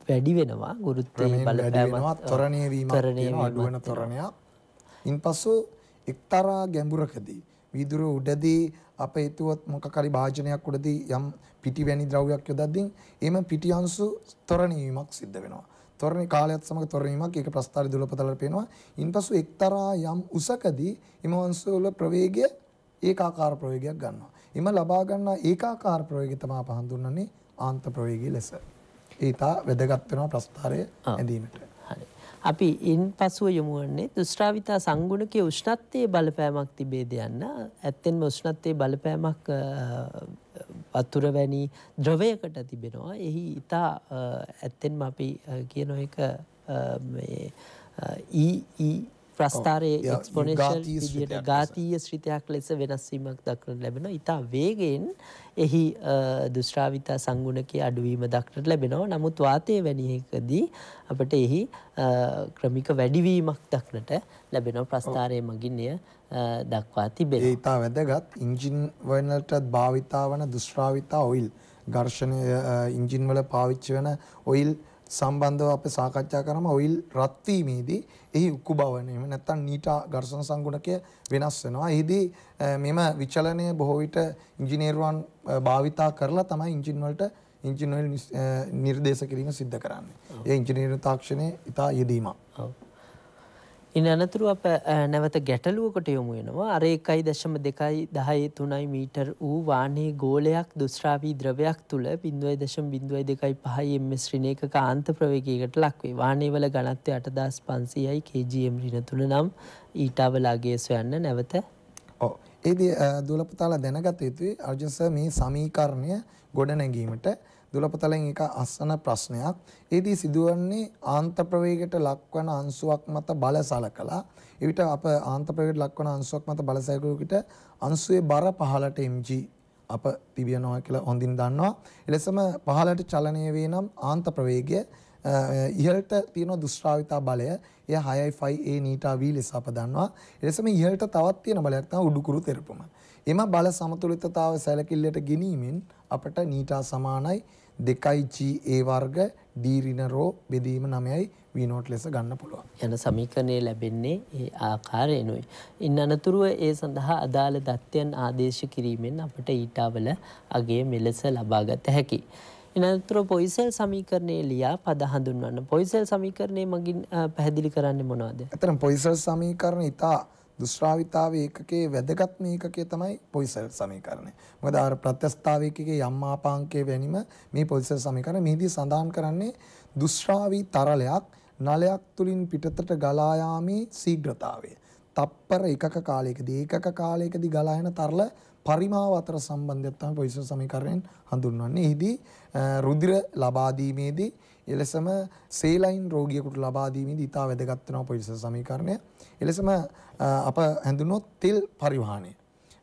වැඩි වෙනවා. ගුරුත්වයේ බලපෑමත් ත්වරණය තියෙනවා. අඩු වෙන ත්වරණයක්. ඉන්පසු එක්තරා ගැඹුරකදී වීදුර උඩදී අප හිතුවොත් මොකක් හරි භාජනයක් උඩදී යම් පිටි වැනි ද්‍රව්‍යයක් යොදද්දී එම පිටි අංශු ත්වරණය වීමක් සිද්ධ වෙනවා. ත්වරණ කාලයත් සමග ත්වරණ වීමක් ඒක ප්‍රස්ථාරි දුලපතලට පේනවා. ඉන්පසු එක්තරා යම් උසකදී එම අංශු වල ප්‍රවේගය ඒකාකාර ප්‍රවේගයක් ගන්නවා. එම ලබා ගන්නා ඒකාකාර ප්‍රවේගය තමයි අප හඳුන්වන්නේ ආන්ත ප්‍රවේගය ලෙස. ඒතා වැදගත් වෙනවා ප්‍රස්ථාරය ඇඳීමට. හරි. අපි ඉන් පසුව යොමුවන්නේ දුෂ්ට්‍රාවිතා සංගුණකයේ උෂ්ණත්වයේ බලපෑමක් තිබේද යන්න ඇත්තෙන්ම උෂ්ණත්වයේ බලපෑමක් අ, වතුර වැනි ද්‍රවයකට තිබෙනවා. එහි ඉතා අ, ඇත්තෙන්ම අපි අ, කියන එක අ, මේ අ, ඊ ඊ ප්‍රස්ථාරයේ එක්ස්පොනේෂල් විදියට. ඝාතීය ශ්‍රිතයක් ලෙස වෙනස් වීමක් දක්නට ලැබෙනවා. ඉතා වේගයෙන් එහි අ, දුෂ්ට්‍රාවිතා සංගුණකයේ අඩුවීම දක්නට ලැබෙනවා. නමුත් වාතයේ වැනි එකදී අපට එහි ක්‍රමික වැඩිවීමක් දක්නට ලැබෙනවා ප්‍රස්ථාරයේ මගින් එය දක්වා ඒ තිබෙනවා. ඉතා වැදගත් ඉන්ජින් වලට භාවිතා වන දුෂ්ට්‍රාවිතා ඔයිල් ඝර්ෂණය අ, ඉන්ජින් වල පාවිච්චි වෙන ඔයිල් සම්බන්ධව අප සාකච්ඡා කරම ඔයිල් රත් වීමේදී එහි උක්කු බව එහෙම නැත්නම් නීටා ඝර්ෂණ සංගුණකය වෙනස් වෙනවා. එහිදී මෙම විචලනය බොහෝ විට ඉංජිනේරුවන් භාවිතා කරලා තමයි ඉන්ජින් වලට ඉන්ජින් ඔයිල් නිර්දේශ කිරීම සිද්ධ කරන්නේ. ඒ ඉංජිනේරු තාක්ෂණයේ ඉතා යෙදීමක්. ඔව්. ඉන් අනතුරු අප අ, නැවත ගැටලුවකට යොමු වෙනවා. අර එකයි දශම දෙකයි දහයි තුනයි මීටර් වූ වානයේ ගෝලයක් දුස්්‍රාවී ද්‍රවයක් තුළ බිඳුවයි දශම බිඳුවයි දෙකයි පහයි එම ශ්‍රණයක ආන්ත ප්‍රවේගයකට ලක්වේ. වානය වල ගනත්වය අටදස් පන්සියයි කජම් රින තුළ නම් ඊටාවලාගේ සොයන්න නැවත. ඔව්. ඒදී අ, දුලපතාලා දැනගත යුතුයි අර්ජුස මේ සමීකරණය ගොඩ නැගීමට දුලපතලෙන් එක අස්සන ප්‍රශ්නයක්. ඒදී සිදුවන්නේ ආන්ත ප්‍රවේගයට ලක්වන අංශුවක් මත බල සලකලා එවිට අප ආන්ත ප්‍රවේගයට ලක්වන අංශුවක් මත බල සලකුවට අංශුවේ බර පහළට mg අප තිබියනවා කියලා හොඳින් දන්නවා. එලෙසම පහළට චලනය වේ නම් ආන්ත ප්‍රවේගය අ, ඉහළට තියෙන දුෂ්ට්‍රාවිතා බලය එය 6.5 a නීටා v ලෙස අප දන්නවා. එලෙසම ඉහළට තවත් තියෙන බලයක් තමයි උඩුකුරු තෙරපුම. එම බල සමතුලිතතාව සැලකිල්ලට ගෙනීමෙන් අපට නීටා සමානයි 2g a වර්ග d ඍණ රෝ බෙදීම 9යි v නෝට් ලෙස ගන්න පුළුවන්. යන සමීකරණය ලැබෙන්නේ ඒ ආකාරයනුයි. ඉන් අනතුරුව ඒ සඳහා අදාළ දත්වයන් ආදේශ කිරීමෙන් අපට ඊටාවල අගේ මෙලෙස ලබාගත හැකි. ඉනතුර පොයිසල් සමීකරණය ලියා පද හඳුන්වන්න පොයිසල් සමීකරණය මගින් පැහැදිලි කරන්න මොනවද. ඇතරම් පොයිසල් සමීකරණ ඉතා දුෂ්ට්‍රාවිතාව ඒකකේ වැදගත්ම ඒකකේ තමයි පොයිසල් සමීකරණය. මොකද අර ප්‍රත්‍යස්ථාව ඒකකේ යම් මාපාංකයේ වැනීම මේ පොයිසල් සමීකරණ මෙහිදී සඳහන් කරන්නේ දුෂ්ට්‍රාවී තරලයක් නලයක් තුලින් පිටතට ගලා යාමේ ශීඝ්‍රතාවය. තප්පර එකක කාලයකදී ඒකක කාලයකදී ගලා යන තරල පරිමාව අතර සම්බන්ධයක් තමයි පොයිසල් සමීකරණයෙන් හඳුන්වන්නේ. එහිදී අ, රුධිර ලබා දීමේදී එලෙසම සේලයින් රෝගියෙකුට ලබා දීමේදී ඉතා වැදගත් වෙනවා පොයිසල් සමීකරණය. එලෙසම අ, අප හැඳුනොත් තෙල් පරිවහනය.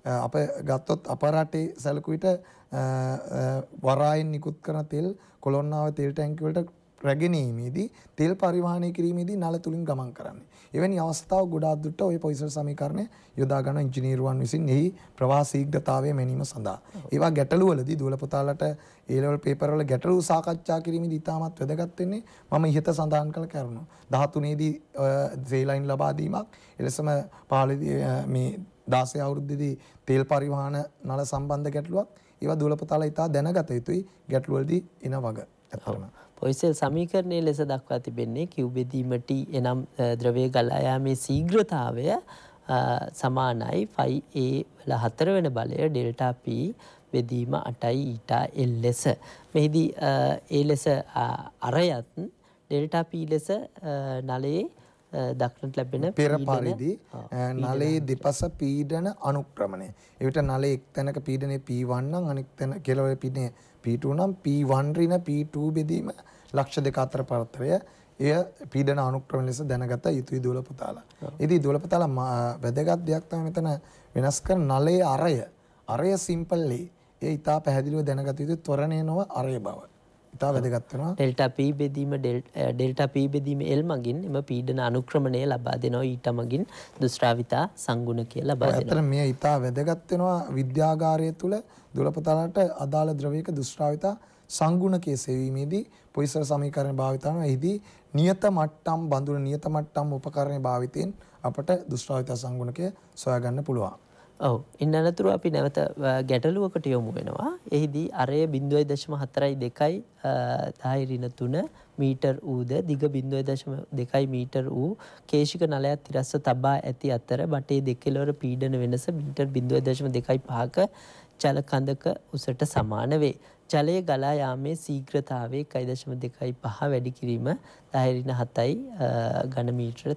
අ, අප ගත්තොත් අප රටේ සැලකු විට අ, අ, වරායෙන් නිකුත් කරන තෙල් කොළොන්නාව තෙල් ටැංකි වලට රැගෙනීමේදී තෙල් පරිවහනය කිරීමේදී නල තුලින් ගමන් කරන්නේ. එවැනි අවස්ථාව ගොඩාක් දුරට ওই පොයිසල් සමීකරණය යොදා ගන්න ඉංජිනේරුවන් විසින් එහි ප්‍රවාහ ශීඝ්‍රතාවය මැනීම සඳහා. ඒවා ගැටලු වලදී දුවල පුතාලට ඒ ලෙවල් පේපර් වල ගැටලු සාකච්ඡා කිරීමේදී ඉතාමත් වැදගත් වෙන්නේ මම ඉහත සඳහන් කළ කරුණු. 13 දී සේලයින් ලබා දීමක් එලෙසම පහළදී අ, මේ 16 අවුරුද්දේදී තෙල් පරිවහන නල සම්බන්ධ ගැටලුවක් ඒවා දුවල පුතාලා ඉතා දැනගත යුතුයි ගැටලු වලදී එන වග. ඇත්තටම. පොයිසල් සමීකරණය ලෙස දක්වා තිබෙන්නේ කිව්බෙදීමට එනම් ද්‍රවය ගලා යාමේ ශීඝ්‍රතාවය අ, සමානයි 5a වල හතර වෙන බලය ඩෙල්ටා p බෙදීම 8යි ඊටා l ලෙස. මෙහිදී ඒ ලෙස අරයත් ඩෙල්ටා p ලෙස නලයේ දක්නට ලැබෙන පෙර පරිදි අ, නලයේ දෙපස පීඩන අනුක්‍රමණය. එවිට නලයේ එක් තැනක පීඩනය P1 නම් අනෙක් තැන කෙළවර පීඩනය P2 නම් P1 ඍණ P2 බෙදීම ලක්ෂ දෙක අතර පරතරය එය පීඩන අනුක්‍රම ලෙස දැනගත යුතුයි දුවල පුතාලා. ඉතින් දුවල පුතාලා වැදගත් දෙයක් තමයි මෙතන වෙනස් කරන නලයේ අරය. අරය සිම්පල් ඒ. ඒ ඊටා පැහැදිලිව දැනගත යුතු ත්වරණය නොව අරය බව. ඉතා වැදගත් වෙනවා. ඩෙල්ටා P බෙදීම ඩෙල්ටා P බෙදීම L මගින් එම පීඩන අනුක්‍රමණය ලබා දෙනවා ඊට මගින් දුෂ්ට්‍රාවිතා සංගුණකය ලබා දෙනවා. ඇත්තට මේ ඉතා වැදගත් වෙනවා විද්‍යාගාරය තුල දුලපතලට අදාළ ද්‍රවයක දුෂ්ට්‍රාවිතා සංගුණකයේ සෙවීමේදී පොයිසර සමීකරණ භාවිතන එහිදී නියත මට්ටම් බඳුන නියත මට්ටම් උපකරණ භාවිතයෙන් අපට දුෂ්ට්‍රාවිතා සංගුණකය සොයාගන්න පුළුවන්. ඔව් ඉන්න අනතුරු අපි නැවත ගැටලුවකට යොමු වෙනවා. එහිදී අරය 0.42යි 10 ඍණ 3 මීටර් ඌද දිග 0.2 මීටර් වූ කේශික නලයක් තිරස්ව තබා ඇති අතර බටේ දෙකෙලවර පීඩන වෙනස මීටර් 0.25ක ජල කඳක උසට සමාන වේ. ජලය ගලා යාමේ ශීඝ්‍රතාවය 1.25 වැඩි කිරීම 10 ඍණ 7යි ඝන මීටර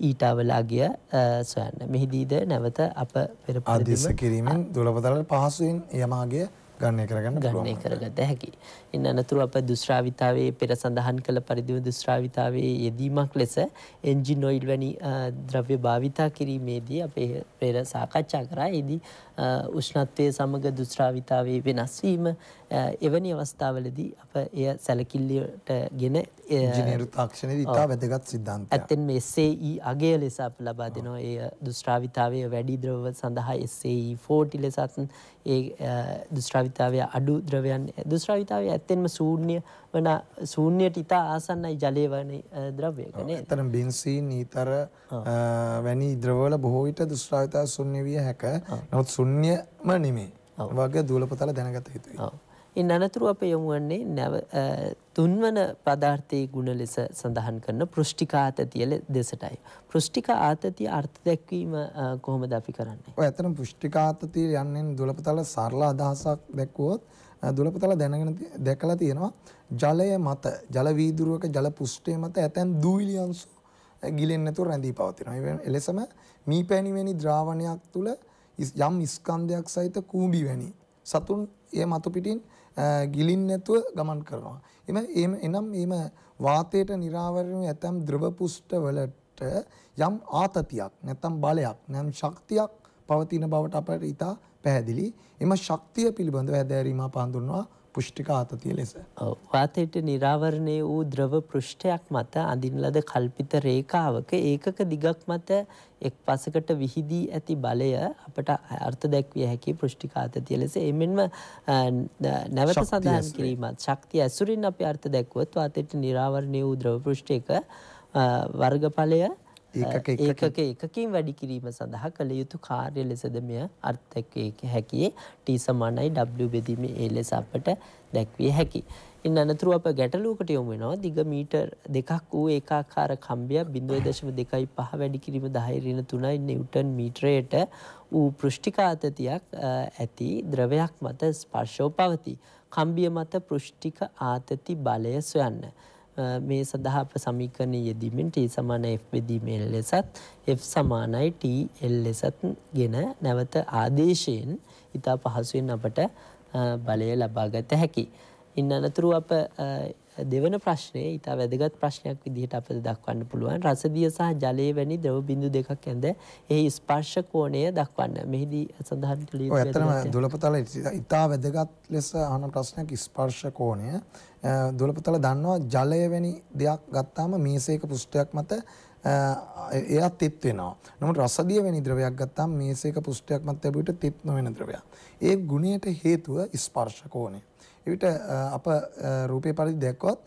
තප්පරයට නම් ඊටාවලාගිය සොයන්න. මෙහිදීද නැවත අප පෙර ආදේශ කිරීමෙන් දුලපතලට පහසුවෙන් යමාගේ ගණනය කරගන්න ගණනය කරගත හැකි. ඉන් අනතුරු අප දුෂ්ට්‍රාවිතාවේ පෙර සඳහන් කළ පරිදිම දුෂ්ට්‍රාවිතාවේ යෙදීමක් ලෙස එන්ජින් ඔයිල් වැනි ද්‍රව්‍ය භාවිතා කිරීමේදී අපේ පෙර සාකච්ඡා කරා. එදී උෂ්ණත්වය සමග දුෂ්ට්‍රාවිතාවේ වෙනස් වීම එවැනි අවස්ථාවලදී අප එය සැලකිල්ලට ගෙන ඉංජිනේරු තාක්ෂණයේදී ඉතා වැදගත් සිද්ධාන්තයක්. ඇත්තෙන්ම SAE අගය ලෙස අප ලබා දෙනවා. ඒ දුෂ්ට්‍රාවිතාවය වැඩි ද්‍රව සඳහා SAE 40 ලෙසත් ඒ දුෂ්ට්‍රාවිතාවය අඩු ද්‍රවයන් දුෂ්ට්‍රාවිතාවය ඇත්තෙන්ම ශූන්‍ය වන ශූන්‍යයට ඉතා ආසන්නයි ජලය වන ද්‍රව්‍යක නේද? ඇත්තටම බෙන්සීන් ඊතර වැනි ද්‍රවවල බොහෝ විට දුෂ්ට්‍රාවිතාව ශූන්‍ය විය හැක. නමුත් ශූන්‍යම නෙමෙයි. වගේ දූලපතල දැනගත යුතුයි. ඉන් අනතුරු අප යොමු වන්නේ නැව තුන්වන පදාර්ථයේ ගුණ ලෙස සඳහන් කරන පෘෂ්ටික ආතතිය දෙසටයි. පෘෂ්ටික ආතතිය අර්ථ දැක්වීම කොහොමද අපි කරන්නේ? ඔය ඇත්තටම පෘෂ්ටික ආතතිය යන්නේ දුලපතල සරල අදහසක් දැක්වුවොත් දුලපතල දැනගෙන දැකලා තියෙනවා ජලය මත ජල වීදුරුවක ජල පුෂ්ඨය මත ඇතැම් දූවිලි අංශු ගිලෙන්නේ නැතුව රැඳී පවතිනවා. එලෙසම මීපැණි වැනි ද්‍රාවණයක් තුල යම් ස්කන්ධයක් සහිත කූඹි වැනි සතුන් ඒ මතු පිටින් ගිලින් නැතුව ගමන් කරනවා. එම එම එනම් එම වාතයට නිරාවරණය ඇතම් ද්‍රව පුෂ්ඨ වලට යම් ආතතියක් නැත්නම් බලයක් නැත්නම් ශක්තියක් පවතින බවට අපට ඉතා පැහැදිලි. එම ශක්තිය පිළිබඳව හැදෑරීම අප හඳුන්වනවා පුෂ්ටික ආතතිය ලෙස. වාතයට නිරාවරණය වූ ද්‍රව පෘෂ්ඨයක් මත අඳින ලද කල්පිත රේඛාවක ඒකක දිගක් මත එක් පසකට විහිදී ඇති බලය අපට අර්ථ දැක්විය හැකි පෘෂ්ටික ආතතිය ලෙස එමෙන්ම නැවත සඳහන් කිරීමත් ශක්තිය ඇසුරින් අපි අර්ථ දැක්වුවොත් වාතයට නිරාවරණය වූ ද්‍රව පෘෂ්ඨයක වර්ගඵලය ඒකක එකකින් වැඩි කිරීම සඳහා කළ යුතු කාර්ය ලෙසද මෙය අර්ථක හැකියේ T සමානයි W බෙදීමේ ඒ ලෙස අපට දැක්විය හැකි. ඉන් අනතුරු අප ගැටලුවකට යොමු වෙනවා දිග මීටර් දෙකක් වූ ඒකාකාර කම්බියක් 0.25 වැඩි කිරීම 10 ඍණ 3 නිව්ටන් මීටරයට වූ පෘෂ්ඨික ආතතියක් ඇති ද්‍රවයක් මත ස්පර්ශව පවතී. කම්බිය මත පෘෂ්ඨික ආතති බලය සොයන්න. මේ සඳහා අප සමීකරණය යෙදීමෙන් T සමාන F බෙදීම L ලෙසත් F සමානයි T L ලෙසත් ගෙන නැවත ආදේශයෙන් ඉතා පහසුවෙන් අපට බලය ලබාගත හැකි. ඉන්න අනතුරු අප දෙවන ප්‍රශ්නය ඉතා වැදගත් ප්‍රශ්නයක් විදිහට අප දක්වන්න පුළුවන් රසදිය සහ ජලය වැනි ද්‍රව බිඳු දෙකක් ඇඳ එහි ස්පර්ශ කෝණය දක්වන්න මෙහිදී සඳහන් කළ යුතු ඇත්තම දුලපතල ඉතා වැදගත් ලෙස අහන ප්‍රශ්නයක් ස්පර්ශ කෝණය දුලපතල දන්නවා ජලය වැනි දෙයක් ගත්තාම මේසයක පුෂ්ඨයක් මත එයත් තෙත් වෙනවා. නමුත් රසදිය වැනි ද්‍රවයක් ගත්තාම මේසයක පුෂ්ඨයක් මත ලැබුවට තෙත් නොවන ද්‍රවයක්. ඒ ගුණයට හේතුව ස්පර්ශ කෝණය. එවිට අප රූපය පරිදි දැක්කොත්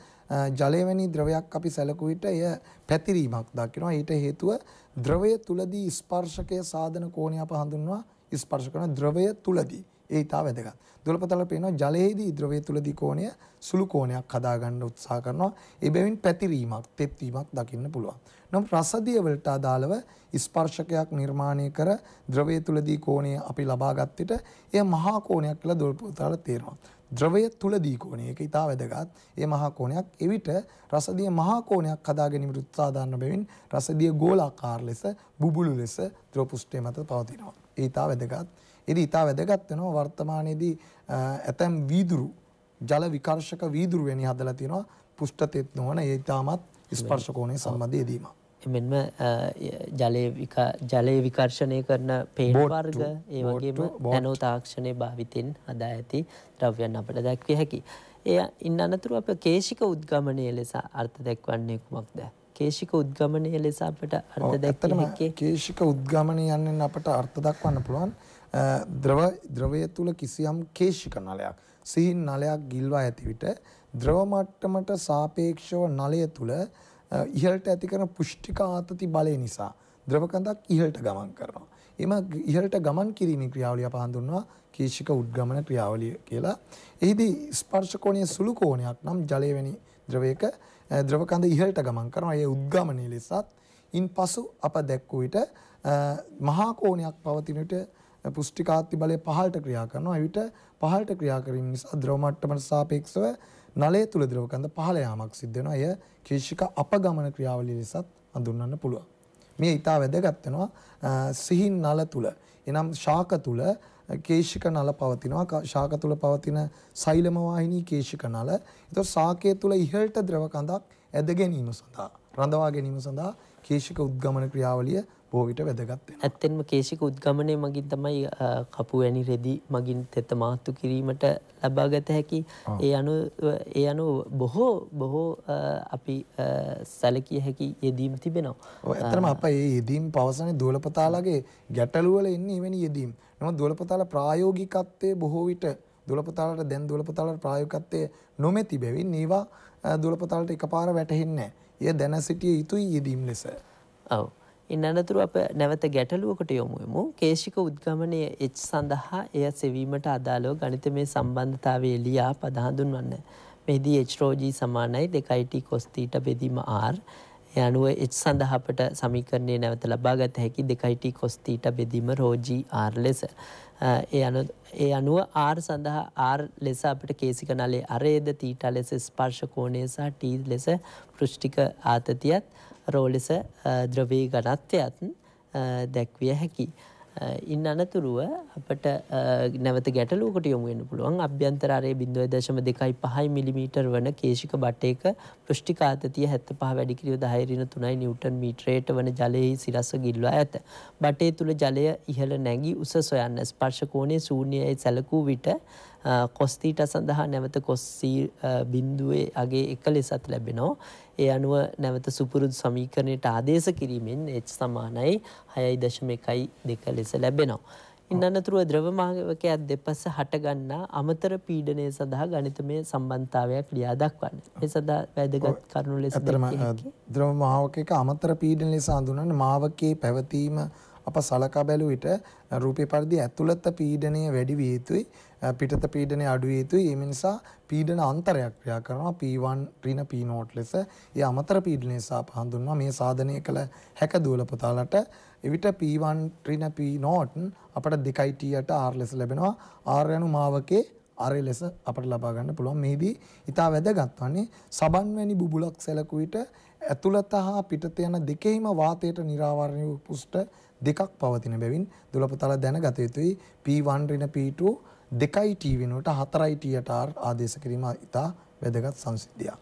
ජලය වැනි ද්‍රවයක් අපි සැලකු විට එය පැතිරීමක් දකිනවා. ඊට හේතුව ද්‍රවය තුලදී ස්පර්ශකය සාධන කෝණය අප හඳුන්වනවා ස්පර්ශ කරන ද්‍රවය තුලදී. ඒ ඉතා වැදගත්. දුලපතල පේනවා ජලයේදී ද්‍රවය තුලදී කෝණය සුළු කෝණයක් හදාගන්න උත්සාහ කරනවා. ඒ බැවින් පැතිරීමක්, තෙත්වීමක් දකින්න පුළුවන්. නමුත් රසදිය වලට අදාළව ස්පර්ශකයක් නිර්මාණය කර ද්‍රවය තුලදී කෝණය අපි ලබාගත් විට එය මහා කෝණයක් කියලා දුලපතල තේරෙනවා. ද්‍රවය තුලදී කෝණය ඒක ඉතා වැදගත්. ඒ මහා කෝණයක් එවිට රසදිය මහා කෝණයක් හදා ගැනීමට උත්සාහ දාන්න බැවින් රසදිය ගෝලාකාර ලෙස බුබුලු ලෙස ද්‍රව පෘෂ්ඨය මත පවතිනවා. ඒ ඉතා වැදගත්. ඉතින් ඉතා වැදගත් වෙනවා වර්තමානයේදී ඇතැම් වීදුරු ජල විකර්ෂක වීදුරු වැනි හදලා තියෙනවා පෘෂ්ඨ තෙත් නොවන ඒ ඉතාමත් ස්පර්ශ කෝණය සම්බන්ධ යෙදීම. එමෙන්ම ජලය විකර්ශණය කරන පේන් වර්ග ඒ වගේම නැනෝ තාක්ෂණය භාවිතෙන් හදා ඇති ද්‍රව්‍යයන් අපට දැක්විය හැකි. එය ඉන්න අනතුරු අප කේෂික උද්ගමනය ලෙස අර්ථ දැක්වන්නේ කුමක්ද. කේෂික උද්ගමනය ලෙස අපට අර්ථ දැක්කේ කේෂික උද්ගමනය යන්නෙන් අපට අර්ථ දක්වන්න පුළුවන් ද්‍රව ද්‍රවය තුළ කිසියම් කේෂික නලයක් සිහින් නලයක් ගිල්වා ඇති විට ද්‍රව මට්ටමට සාපේක්ෂව නලය තුළ ඉහළට ඇති කරන පුෂ්ටික ආතති බලය නිසා ද්‍රව කඳක් ඉහළට ගමන් කරනවා. එම ඉහළට ගමන් කිරීමේ ක්‍රියාවලිය අප හඳුන්වනවා කේශික උද්ගමන ක්‍රියාවලිය කියලා. එහිදී ස්පර්ශ කෝණය සුළු කෝණයක් නම් ජලය වැනි ද්‍රවයක ද්‍රව කඳ ඉහළට ගමන් කරනවා. ඒ උද්ගමනයේ ලෙසත් ඉන්පසු අප දැක්වූ විට මහා කෝණයක් පවතින විට පුෂ්ටිකාත්ති බලය පහළට ක්‍රියා කරනවා. එවිට පහළට ක්‍රියා කිරීම නිසා ද්‍රව මට්ටමට සාපේක්ෂව නලය තුල ද්‍රව කඳ පහළ යාමක් සිද්ධ වෙනවා. එය කේශික අපගමන ක්‍රියාවලිය ලෙසත් හඳුන්වන්න පුළුවන්. මේ ඊට වැදගත් වෙනවා සිහින් නල තුල. එනම් ශාක තුල කේශික නල පවතිනවා. ශාක තුල පවතින සෛලම වාහිනී කේශික නල. ඒතකොට ශාකයේ තුල ඉහළට ද්‍රව කඳක් ඇද ගැනීම සඳහා රඳවා ගැනීම සඳහා කේශික උද්ගමන ක්‍රියාවලිය බොහෝ විට වැදගත්. ඇත්තෙන්ම කේශික උද්ගමනය මගින් තමයි කපු වැනි රෙදි මගින් තෙත මාතු කිරීමට ලබාගත හැකි. ඒ අනු ඒ අනු බොහෝ බොහෝ අපි සැලකිය හැකි යෙදීම් තිබෙනවා. ඇත්තටම අප මේ යෙදීම් පවසන්නේ දුවලපතාලගේ ගැටලු වල එන්නේ එවැනි යෙදීම්. නමුත් දුවලපතාල ප්‍රායෝගිකත්වයේ බොහෝ විට දුවලපතාලට දැන් දුවලපතාලට ප්‍රායෝගිකත්වයේ නොමැති බැවින් ඒවා දුවලපතාලට එකපාර වැටහෙන්නේ නැහැ. එය දැන සිටිය යුතුයි යෙදීම් ලෙස. ඔව්. ඉන් අනතුරු අප නැවත ගැටලුවකට යොමුුවමු කේශික උද්ගමනය එච් සඳහා එය සෙවීමට අදාළෝ ගනිතමේ සම්බන්ධතාවය එලියා පදහඳුන් වන්න. මෙහිදී එච්රෝජී සමානයි දෙකයිටි කොස්තීට බෙදීම ආර් යනුව එච් සඳහපට සමිකරණය නැවත ලබාගත හැකි දෙකයිටි කොස්තීට බෙදීම රෝජී ආර් ලෙස. ඒ අනුව ආර් සඳහා ආර් ලෙස අපට කේසික නලේ අරේද තීට ලෙස ස්පර්ශ කෝණය සහ ටී ලෙස පෘෂ්ටික ආතතියත් රෝ ලෙස ද්‍රවී ගණත්වයත් දැක්විය හැකි. ඉන් අනතුරුව අපට නැවත ගැටලුවකට යොමු වෙන්න පුළුවන් අභ්‍යන්තරාරයේ බිඳුව දශම දෙකයි පහයි මිලිමීටර් වන කේශික බටයක පෘෂ්ටිකාතතිය හැත්ත පහ වැඩිකිරියෝ දහයරින තුනයි නිවටන් මීට්‍රේට වන ජලයෙහි සිරස්ව ගිල්වා ඇත. බටේ තුළ ජලය ඉහළ නැගී උස සොයන්න ස්පර්ශකෝණය ශූන්‍යයයි සැලකූ විට කොස්තීට සඳහා නැවත කොස්සී බින්දුවේ අගේ එක ලෙසත් ලැබෙනවා. ඒ අනුව නැවත සුපුරුදු සමීකරණයට ආදේශ කිරීමෙන් එච් සමානයි හයයි දශම එකයි දෙක ලෙස ලැබෙනවා. ඉන්නතුරුව ද්‍රවමාගවකයක් දෙපස හටගන්නා අමතර පීඩනය සඳහා ගනිතමය සම්බන්ධාවයක් ලියා දක්වන්න. ඒ සඳහා වැදගත් කරුණු ලෙස ද්‍රව මාවකයක අමතර පීඩන ලෙස හඳුනන මාවකයේ පැවතීම අප සලකා බැලූ විට රූපේ පරිදි ඇතුළත පීඩනය වැඩි විය යුතුයි පිටත පීඩනය අඩු විය යුතුයි. ඒ නිසා පීඩන අන්තරයක් ක්‍රියා කරනවා. P1 ඍණ P0 ලෙස. ඒ අමතර පීඩනය නිසා හඳුන්වනවා මේ සාධනය කළ හැක දූලපතාලට එවිට P1 ඍණ P0 අපට 2t යට R ලෙස ලැබෙනවා. R යනු මාවකේ ආරය ලෙස අපට ලබා ගන්න පුළුවන්. මේදී ඊට වැදගත් වන්නේ සබන් වැනි බුබුලක් සැලකුව විට ඇතුළත හා පිටත යන දෙකෙහිම වාතයට නිරාවරණය වූ පුෂ්ඨ දෙකක් පවතින බැවින් දුලපතල දැනගත යුතුයි. P1 ඍණ P2 දෙකයි T වෙනුවට හතරයි Tට ආදේශ කිරීම ඉතා වැදගත් සංසිද්ධියක්.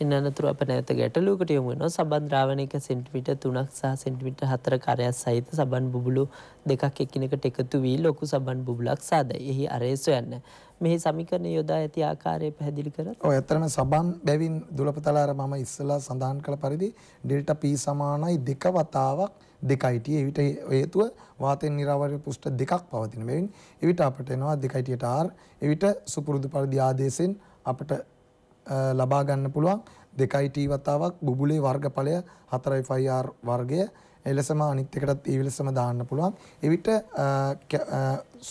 ඉන් අනතුරු අප නැවත ගැටලුවකට යොමු වෙනවා සබන් ද්‍රාවණයක සෙන්ටිමීටර් 3ක් සහ සෙන්ටිමීටර් 4 කරයක් සහිත සබන් බුබුලු දෙකක් එකිනෙකට එකතු වී ලොකු සබන් බුබුලක් සාදයි. එහි අරේ සොයන්න. මෙහි සමීකරණ යොදා ඇති ආකාරය පැහැදිලි කරත්. ඔව් ඇත්තටම සබන් බැවින් දුලපතලාර මම ඉස්සෙල්ලා සඳහන් කළ පරිදි ඩෙල්ටා P සමානයි දෙක වතාවක් දෙකයි T. එවිට හේතුව වාතයෙන් නිරාවරණය පුෂ්ඨ දෙකක් පවතින බැවින් එවිට අපට එනවා දෙකයි T ට R. එවිට සුපුරුදු පරිදි ආදේශෙන් අපට ලබා ගන්න පුළුවන් දෙකයි T වතාවක් බුබුලේ වර්ගඵලය 4.5R වර්ගය එලෙසම අනිත් එකටත් ඒ ලෙසම දාන්න පුළුවන්. එවිට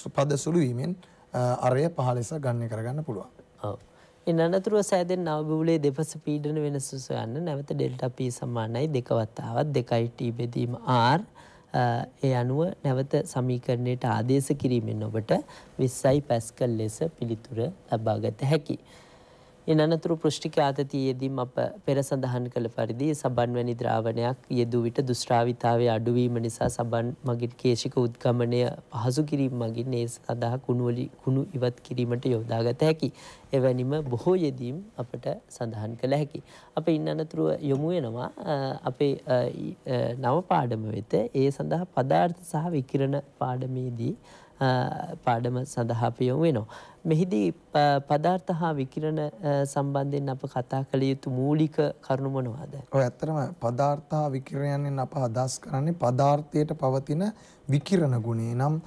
පද සුළු වීමෙන් අරය පහ ලෙස ගණනය කරගන්න පුළුවන්. ඔව්. ඉන් අනතුරුව සෑදෙන නවබුබුලේ දෙපස පීඩන වෙනස සොයන්න නැවත ඩෙල්ටා P සමානයි දෙක වතාවක් 2T බෙදීම R. ඒ අනුව නැවත සමීකරණයට ආදේශ කිරීමෙන් ඔබට 20යි පැස්කල් ලෙස පිළිතුර ලබාගත හැකියි. ඉන් අනතුරු පෘෂ්ටික ආතතියේදීම අප පෙර සඳහන් කළ පරිදි සබන් වැනි ද්‍රාවණයක් යෙදූ විට දුෂ්ට්‍රාවිතාවේ අඩුවීම නිසා සබන් මගින් කේශික උද්ගමනය පහසු කිරීම මගින් ඒ සඳහා කුණුවලි කුණු ඉවත් කිරීමට යොදාගත හැකි. එවැනිම බොහෝ යෙදීම් අපට සඳහන් කළ හැකි. අප ඉන්න අනතුරුව යොමු වෙනවා අපේ නව පාඩම වෙත ඒ සඳහා පදාර්ථ සහ විකිරණ පාඩමේදී පාඩම සඳහා අපි යොමු වෙනවා. මෙහිදී පදාර්ථ හා විකිරණ සම්බන්ධයෙන් අප කතා කළ යුතු මූලික කරුණු මොනවාද? ඔය ඇත්තටම පදාර්ථ හා විකිරණයෙන් අප අදහස් කරන්නේ පදාර්ථයට පවතින විකිරණ ගුණය. නම්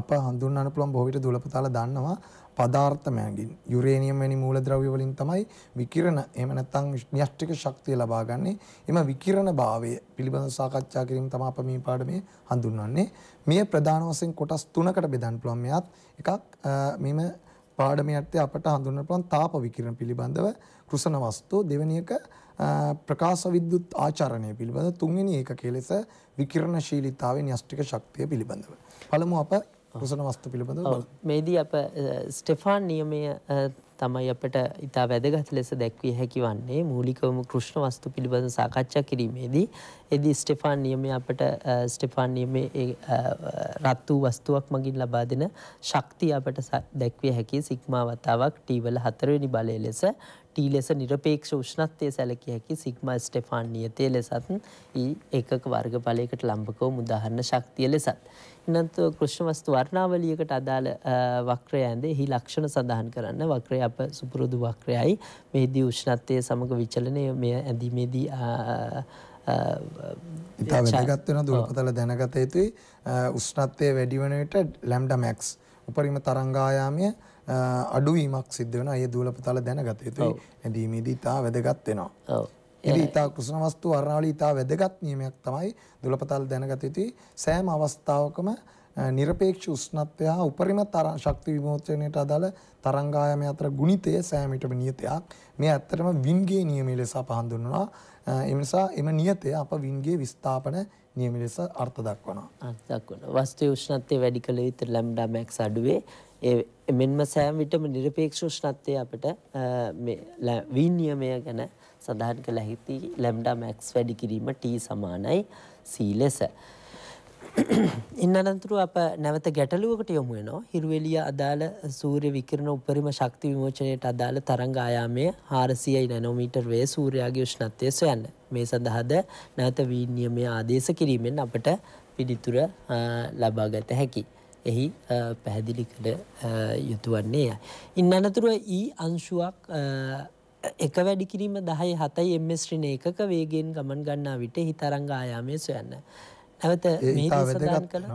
අප හඳුන්වන්න පුළුවන් බොහෝ විට දුලපතාල දන්නවා පදාර්ථ මැගින් යුරේනියම් වැනි මූලද්‍රව්‍ය වලින් තමයි විකිරණ එහෙම නැත්නම් න්‍යෂ්ටික ශක්තිය ලබා ගන්නෙ. එම විකිරණ භාවය පිළිබඳව සාකච්ඡා කිරීම තමයි අප මේ පාඩමේ හඳුන්වන්නේ. මේ ප්‍රධාන වශයෙන් කොටස් තුනකට බෙදන්න පුළුවන්. මෙයත් එකක් මෙම පාඩමේ යටතේ අපට හඳුන්වන්න පුළුවන් තාප විකිරණ පිළිබඳව කෘෂණ වස්තු දෙවෙනි එක ප්‍රකාශ විද්‍යුත් ආචරණය පිළිබඳව තුන්වෙනි ඒකකයේ ලෙස විකිරණශීලීතාවයේ න්‍යෂ්ටික ශක්තිය පිළිබඳව. පළමු අප කුසන වස්තු පිළිබඳව මේදී අප ස්ටෙෆාන් නියමය තමයි අපට ඉතා වැදගත් ලෙස දැක්විය හැකි වන්නේ. මූලිකවම කෘෂ්ණ වස්තු පිළිබඳ සාකච්ඡා කිරීමේදී එදි ස්ටෙෆාන් නියමය අපට ස්ටෙෆාන් නියමේ රත් වූ වස්තුවක් මගින් ලබා දෙන ශක්තිය අපට දැක්විය හැකි සික්මා වතාවක් ටීවල හතරවෙනි බලය ලෙස ටී ලෙස නිරපේක්ෂ උෂ්ණත්වය සැලකිය හැකි සිග්මා ස්ටෙෆාන් නියතය ලෙසත් ඒකක වර්ගඵලයකට ලම්බකව මුදාහරණ ශක්තිය ලෙසත්. ඉනත් කෘෂ්ණ වස්තු වර්ණාවලියකට අදාළ වක්‍රය ඇඳ එහි ලක්ෂණ සඳහන් කරන්න. වක්‍රය අප සුපුරුදු වක්‍රයයි. මෙහිදී උෂ්ණත්වය සමඟ විචලනය මෙය ඇඳීමේදී ඉතා වැදගත් වෙන දුරපතල දැනගත යුතුයි. උෂ්ණත්වය වැඩි වන විට ලැම්ඩ මැක්ස් උපරිම තරංගායාමය අඩුවීමක් සිද්ධ වෙනවා. ඒ දූලපතල දැනගත යුතුයි. ඇඳීමේදී ඉතා වැදගත් වෙනවා. ඔව්. ඉතින් ඉතා කුසන වස්තු වර්ණාවලිය ඉතා වැදගත් නියමයක් තමයි දූලපතල දැනගත යුතුයි. සෑම අවස්ථාවකම නිරපේක්ෂ උෂ්ණත්වය හා උපරිම ශක්ති විමෝචනයට අදාළ තරංගායමය අතර ගුණිතය සෑමටම නියතයක්. මේ ඇත්තටම වින්ගේ නියමය ලෙස අප හඳුන්වනවා. ඒ නිසා එම නියතය අප වින්ගේ විස්ථාපන නියම ලෙස අර්ථ දක්වනවා. අර්ථ දක්වනවා. වස්තුවේ උෂ්ණත්වය වැඩි කළ යුතු ලැම්ඩා මැක්ස් අඩුවේ මෙන්ම සෑම විටම නිරපේක්ෂ උෂ්ණත්වය අපට වීන් නියමය ගැන සඳහන් කළ හැකි ලැම්ඩා මැක්ස් වැඩි කිරීම T සමානයි C ලෙස. ඉන් අනතුරු අප නැවත ගැටලුවකට යොමු වෙනවා. හිරුවෙලිය අදාළ සූර්ය විකිරණ උපරිම ශක්ති විමෝචනයට අදාළ තරංග ආයාමය 400 නැනෝමීටර් වේ සූර්යාගේ උෂ්ණත්වය සොයන්න. මේ සඳහාද නැවත වීන් නියමය ආදේශ කිරීමෙන් අපට පිළිතුර ලබා ගත හැකියි. එහි පැහැදිලි කළ යුතුවන්නේ. ඉන් අනතුරුව ඊ අංශුවක් එක වැඩි කිරීම දහයි හතයි එම්ස්්‍රින එකක වේගෙන් ගමන් ගන්නා විට හිතරංග ආයාමය සොයන්න. නැවත මේ සඳහන් කළ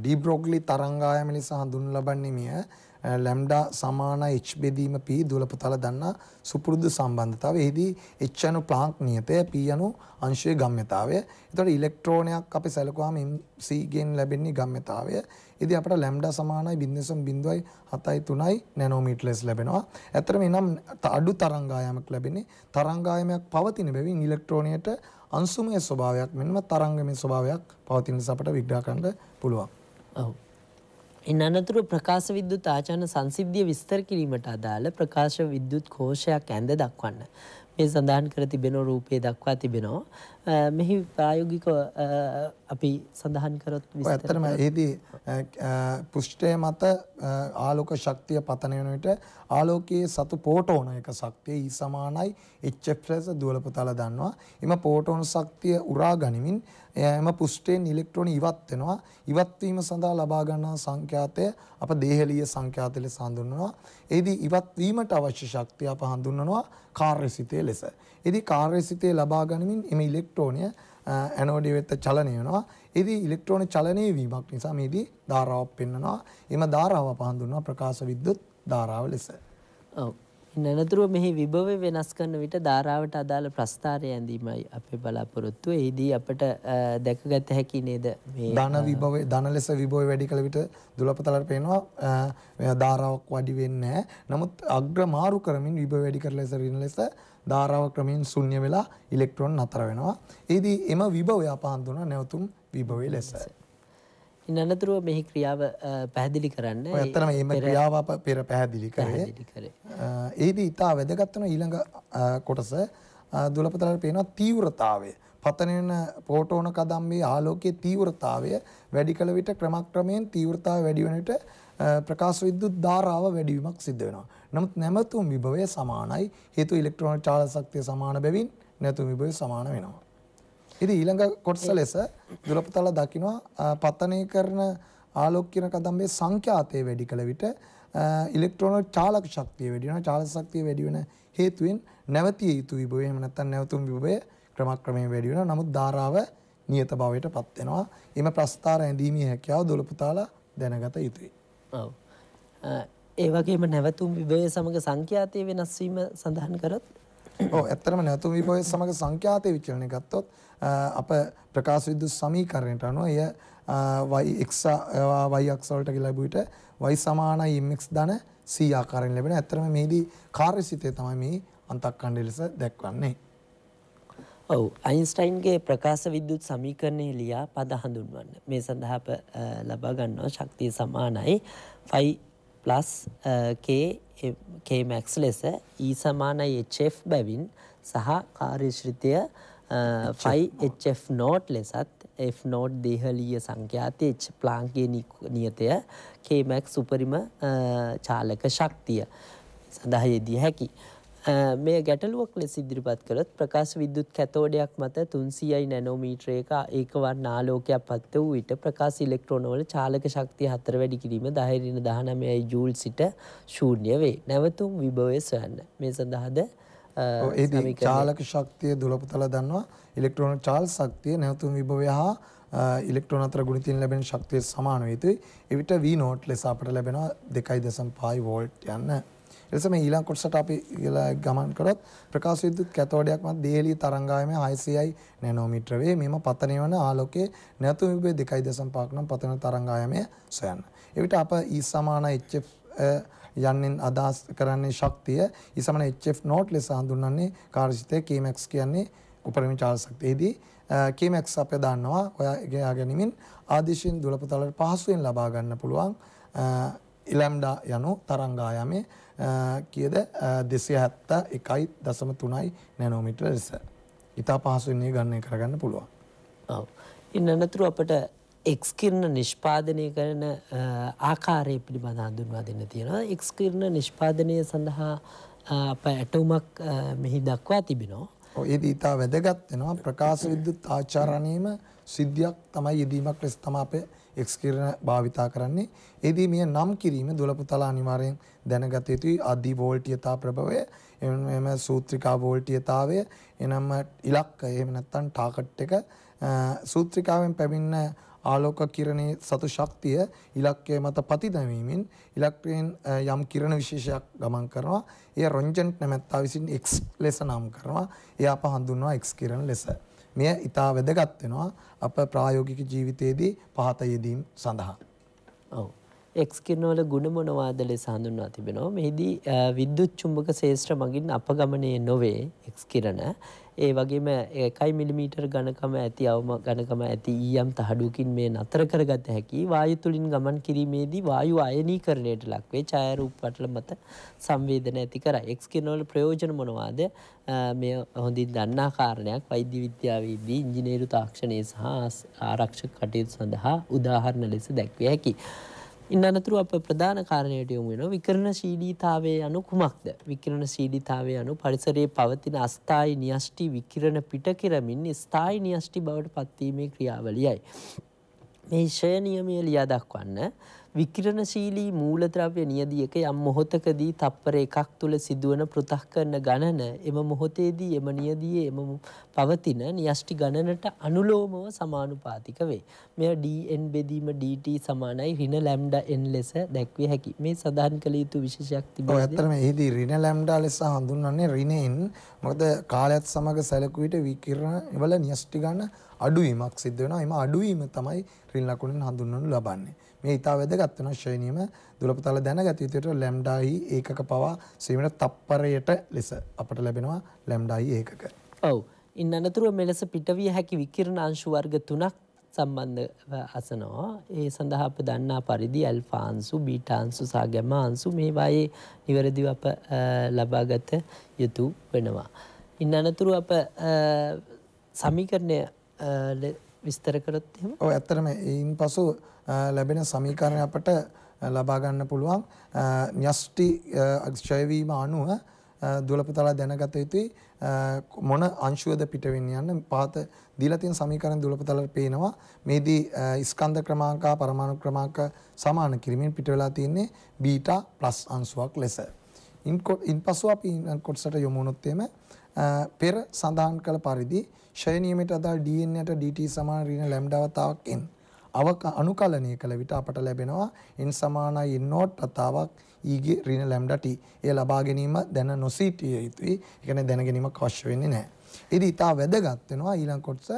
ඩීබ්‍රෝග්ලි තරංගායම නිසා හඳුන් ලබන්නේ මිය ලැම්ඩා සමාන H බෙදීම P දුලපතල දන්නා සුපුරුදු සම්බන්ධතාවය. එහිදී H අණු ප්ලාන්ක් නියතය P අණු අංශයේ ගම්‍යතාවය. එතකොට ඉලෙක්ට්‍රෝනයක් අපි සැලකුවාම MC ගෙන් ලැබෙන්නේ ගම්‍යතාවය. ඉතින් අපට ලැම්ඩා සමානයි 0.0.73යි නැනෝමීටර් ලෙස ලැබෙනවා. ඇත්තටම එනම් අඩු තරංගායමක් ලැබෙන්නේ තරංගායමක් පවතින බැවින් ඉලෙක්ට්‍රෝනයට අංශුමය ස්වභාවයක් මෙන්ම තරංගමය ස්වභාවයක් පවතින නිසා අපට විග්‍රහ කරන්න පුළුවන්. ඔව්. ඉන් අනතුරු ප්‍රකාශ විද්‍යුත් ආචාන සංසිද්ධිය විස්තර කිරීමට අදාළ ප්‍රකාශ විද්‍යුත් කෝෂයක් ඇඳ දක්වන්න. මේ සඳහන් කර තිබෙන රූපය දක්වා තිබෙනවා. මෙහි ප්‍රායෝගික අපි සඳහන් කරොත් ඇත්තටම ඒදී පුෂ්ඨය මත ආලෝක ශක්තිය පතන වෙන විට ආලෝකයේ සතු පෝටෝන එක ශක්තිය E සමානයි HF ලෙස දුවලපතල දන්නවා. එම පෝටෝන ශක්තිය උරා ගනිමින් එම පුෂ්ඨයෙන් ඉලෙක්ට්‍රෝන ඉවත් වෙනවා. ඉවත් වීම සඳහා ලබා ගන්නා සංඛ්‍යාතය අප දේහලීය සංඛ්‍යාත ලෙස හඳුන්වනවා. එෙහිදී ඉවත් වීමට අවශ්‍ය ශක්තිය අප හඳුන්වනවා කාර්යසිතය ලෙස. එෙහිදී කාර්යසිතය ලබා ගනිමින් එම ඉලෙක්ට්‍රෝනය ඇනෝඩි වෙත චලනය වෙනවා. එදී ඉලෙක්ට්‍රෝන චලනය වීමක් නිසා මේදී ධාරාවක් පෙන්වනවා. එම ධාරාව අප හඳුන්වනවා ප්‍රකාශ විද්‍යුත් ධාරාව ලෙස. ඔව්. නැනතුරුව මෙහි විභව වෙනස් කරන විට ධාරාවට අදාළ ප්‍රස්ථාරය ඇඳීමයි අපේ බලාපොරොත්තුව. එහිදී අපට දැකගත හැකි නේද මේ ධන විභවය ධන ලෙස විභවය වැඩි කළ විට දුලපතලට පේනවා ධාරාවක් වැඩි වෙන්නේ නැහැ. නමුත් අග්‍ර මාරු කරමින් විභව වැඩි කරලා ලෙස ඍණ ලෙස ධාරාව ක්‍රමයෙන් ශුන්‍ය වෙලා ඉලෙක්ට්‍රෝන නතර වෙනවා. එහිදී එම විභවය අප හඳුනන නැවතුම් විභවය ලෙස. ඉන් අනතුරුව මෙහි ක්‍රියාව පැහැදිලි කරන්න ඔය ඇත්තටම එහෙම ක්‍රියාව පෙර පැහැදිලි කරේ. ඒදී ඉතා වැදගත් වෙන ඊළඟ කොටස දුලපතලට පේනවා තීව්‍රතාවය. පතන වෙන පෝටෝන කදම්බේ ආලෝකයේ තීව්‍රතාවය වැඩි කළ විට ක්‍රමක්‍රමයෙන් තීව්‍රතාවය වැඩි වෙන විට අ, ප්‍රකාශ විද්‍යුත් ධාරාව වැඩිවීමක් සිද්ධ වෙනවා. නමුත් නැමතුම් විභවය සමානයි. හේතුව ඉලෙක්ට්‍රෝන චාලක ශක්තිය සමාන බැවින් නැවතුම් විභවය සමාන වෙනවා. ඉතින් ඊළඟ කොටස ලෙස දුරපතල දකිනවා අ, පතනය කරන ආලෝක කිරණ කදම්බේ සංඛ්‍යාතය වැඩි කළ විට ඉලෙක්ට්‍රෝන චාලක ශක්තිය වැඩි වෙනවා චාලක ශක්තිය වැඩි වෙන හේතුවෙන් නැවතිය යුතු විභවය එහෙම නැත්නම් නැවතුම් විභවය ක්‍රමක්‍රමයෙන් වැඩි වෙනවා නමුත් ධාරාව නියත භාවයට පත් වෙනවා එම ප්‍රස්ථාර ඇඳීමේ හැකියාව දුලපතාලා දැනගත යුතුයි ඔව්. ඒ වගේම නැවතුම් විභවය සමග සංඛ්‍යාතය වෙනස් වීම සඳහන් කරොත් ඔව් ඇත්තටම නැවතුම් විභවය සමග සංඛ්‍යාතය විචලනය ගත්තොත් අප ප්‍රකාශ විද්‍යුත් සමීකරණයට අනුව එය y x y අක්ෂ වලට ලැබු විට y සමානයි mx ධන c ආකාරයෙන් ලැබෙන. ඇත්තටම මේදී කාර්යසිතේ තමයි මේ අන්තක්කණ්ඩ ලෙස දැක්වන්නේ. ඔව් අයින්ස්ටයින්ගේ ප්‍රකාශ විද්‍යුත් සමීකරණය ලියා පද හඳුන්වන්න. මේ සඳහා අප ලබා ගන්නවා ශක්තිය සමානයි 5 k k max ලෙස E සමානයි hf බැවින් සහ කාර්යශ්‍රිතය 5 hf නෝට් ලෙසත් f නෝට් දේහලීය සංඛ්‍යාතය h ප්ලාන්ක්ගේ නි- නියතය max උපරිම අ, චාලක ශක්තිය සඳහා යෙදිය හැකි. මෙය ගැටලුවක් ලෙස ඉදිරිපත් කළොත් ප්‍රකාශ විද්‍යුත් කැතෝඩයක් මත 300යි නැනෝමීටරයක ඒකවන් ආලෝකයක් පත්ත වූ විට ප්‍රකාශ ඉලෙක්ට්‍රෝනවල චාලක ශක්තිය හතර වැඩි කිරීම 10 ඍණ 19යි ජූල් සිට ශූන්‍ය වේ. නැවතුම් විභවය සොයන්න. මේ සඳහාද ඒදී චාලක ශක්තිය දුලපතල දන්නවා ඉලෙක්ට්‍රෝන චාල් ශක්තිය නැවතුම් විභවය හා ඉලෙක්ට්‍රෝන අතර ගුණිතින් ලැබෙන ශක්තිය සමාන වේ. එවිට V නෝට් ලෙස අපට ලැබෙනවා 2.5 වෝල්ට් යන්න. එලෙස මේ ඊළඟ කොටසට අපි ඉහළ ගමන් කරොත් ප්‍රකාශ විද්‍යුත් කැතෝඩයක් මත දේහලී තරංගායමය 600යි නැනෝමීටර වේ. මෙම පතනය වන ආලෝකයේ නැවතුම් විභවය 2.5ක් නම් පතන තරංගායමය සොයන්න. එවිට අප E සමාන HF අ, යන්නෙන් අදහස් කරන්නේ ශක්තිය E සමාන HF නෝට් ලෙස හඳුන්වන්නේ කාර්යසිතය Kmax කියන්නේ උපරිම චාල ශක්තියේදී Kmax අපේ දන්නවා ඔයාගේ ආගැනීමෙන් ආදේශයෙන් දුලපතලට පහසුවෙන් ලබා ගන්න පුළුවන් ඉලැම්ඩා යනු තරංගායමේ කියද 271.3යි නැනෝමීටර ලෙස. ඉතා පහසුවෙන් මේ ගණනය කරගන්න පුළුවන්. ඔව්. ඉන් අනතුරු අපට එක්ස් කිරණ නිෂ්පාදනය කරන ආකාරය පිළිබඳ හඳුන්වා දෙන්න තියෙනවා. එක්ස් කිරණ නිෂ්පාදනය සඳහා අප ඇටුමක් අ, මෙහි දක්වා තිබෙනවා. ඒදී ඉතා වැදගත් වෙනවා ප්‍රකාශ විද්‍යුත් ආචාරණීයම සිද්ධියක් තමයි යෙදීමක් ලෙස තමයි අපේ එක්ස් කිරණ භාවිතා කරන්නේ. ඒදී මේ නම් කිරීම දුලපතල අනිවාර්යෙන් දැනගත යුතුයි අධි වෝල්ටීයතා ප්‍රභවය එම සූත්‍රිකා වෝල්ටීයතාවය එනම ඉලක්කය එහෙම නැත්නම් ටාගට් එක අ, සූත්‍රිකාවෙන් පැමිණ ආලෝක කිරණයේ සතු ශක්තිය ඉලක්කය මත පතිදැමීමෙන් ඉලක්කයෙන් අ, යම් කිරණ විශේෂයක් ගමන් කරනවා. එය රොන්ජන්ට් නැමැත්තා විසින් X ලෙස නම් කරනවා. එය අප හඳුන්වනවා X කිරණ ලෙස. මෙය ඊටා වැදගත් වෙනවා අප ප්‍රායෝගික ජීවිතයේදී පහත යෙදීම් සඳහා. ඔව්. එක්ස් කිරණවල ගුණ මොනවාද ලෙස හඳුන්වා තිබෙනවා. මෙහිදී අ, විද්‍යුත් චුම්බක ශේෂ්ත්‍ර මගින් අපගමනය නොවේ එක්ස් කිරණ. ඒ වගේම 1 මිලිමීටර් ඝනකම ඇති අවම ඝනකම ඇති ඊයම් තහඩුවකින් මේ නතර කරගත හැකි වායු තුලින් ගමන් කිරීමේදී වායු අයනීකරණයට ලක් වේ ඡායාරූප පටල මත සංවේදන ඇති කරයි. එක්ස් කිරණවල ප්‍රයෝජන මොනවාද? අ, මෙය හොඳින් දන්නා කාරණයක් වෛද්‍ය විද්‍යාවේදී ඉංජිනේරු තාක්ෂණයේ සහ ආස්- ආරක්ෂක කටයුතු සඳහා උදාහරණ ලෙස දැක්විය හැකියි. ඉන් අනතුරු අප ප්‍රධාන කාරණයට යොමු වෙනවා විකිරණශීලීතාවය යනු කුමක්ද? විකිරණශීලීතාවය යනු පරිසරයේ පවතින අස්ථායි න්‍යෂ්ටි විකිරණ පිට කරමින් ස්ථායි න්‍යෂ්ටි බවට පත්වීමේ ක්‍රියාවලියයි. මේ ෂය නියමය ලියා දක්වන්න විකිරණශීලී මූලද්‍රව්‍ය නියදියක යම් මොහොතකදී තප්පර එකක් තුළ සිදුවන පෘථක්කරන ගණන එම මොහොතේදී එම නියදියේ එම පවතින න්‍යෂ්ටි ගණනට අනුලෝමව සමානුපාතික වේ. මෙය dn බෙදීම dt සමානයි ඍණ ලැම්ඩා n ලෙස දැක්විය හැකි. මේ සඳහන් කළ යුතු විශේෂයක් ඔව් තිබෙනවා. ඇත්තටම එහිදී ඍණ ලැම්ඩා ලෙස හඳුන්වන්නේ ඍණෙන් මොකද කාලයත් සමග සැලකුව විට විකිරණ වල න්‍යෂ්ටි ගන්න අඩුවීමක් සිද්ධ වෙනවා. එම අඩුවීම තමයි ඍණ ලකුණෙන් හඳුන්වනු ලබන්නේ. මේ ඊට වැදගත් වෙනවා ශ්‍රේණියම දුලපතල දැනගත යුතුට ලැම්ඩායි ඒකක පවා සීමට තප්පරයට ලෙස අපට ලැබෙනවා ලැම්ඩායි ඒකක. ඔව්. ඉන් අනතුරුව මෙලෙස පිටවිය හැකි විකිරණ අංශු වර්ග තුනක් සම්බන්ධව අසනවා ඒ සඳහා අප දන්නා පරිදි ඇල්ෆාන්සු බීටාන්සු සහ ගැමාන්සු මේවායේ නිවැරදිව අප ලබාගත යුතු වෙනවා. ඉන්න අනතුරු අප සමීකරණය විස්තර කරොත් එහෙම ඔව් ඇත්තටම ඉන් පසු ලැබෙන සමීකරණය අපට ලබා ගන්න පුළුවන්. න්‍යෂ්ටි ක්ෂයවීම අනුව දුලපතලා දැනගත යුතුයි. මොන අංශුවද පිට වෙන්නේ යන්න? පහත දීලා තියෙන සමීකරණ දුලපතලට පේනවා. මේදී ස්කන්ධ ක්‍රමාංක පරමාණු ක්‍රමාංක සමාන කිරීමෙන් පිට වෙලා තියෙන්නේ බීටා ප්ලස් අංශුවක් ලෙස. ඉන්පසු අපි කොටසට යොමු වුණොත් එimhe පෙර සඳහන් කළ පරිදි ෂය නියමයට අදාළ dn යට dt සමාන ඍණ ලැම්ඩාවතාවක් n අවක අනුකලනය කළ විට අපට ලැබෙනවා n සමානයි n නෝට් වතාවක් e ගේ ඍණ ලැම්ඩා t. එය ලබා ගැනීම දැන නොසිටිය යුතුයි. ඒ කියන්නේ දැන ගැනීමක් අවශ්‍ය වෙන්නේ නැහැ. ඉතින් ඊට වැදගත් වෙනවා ඊළඟ කොටස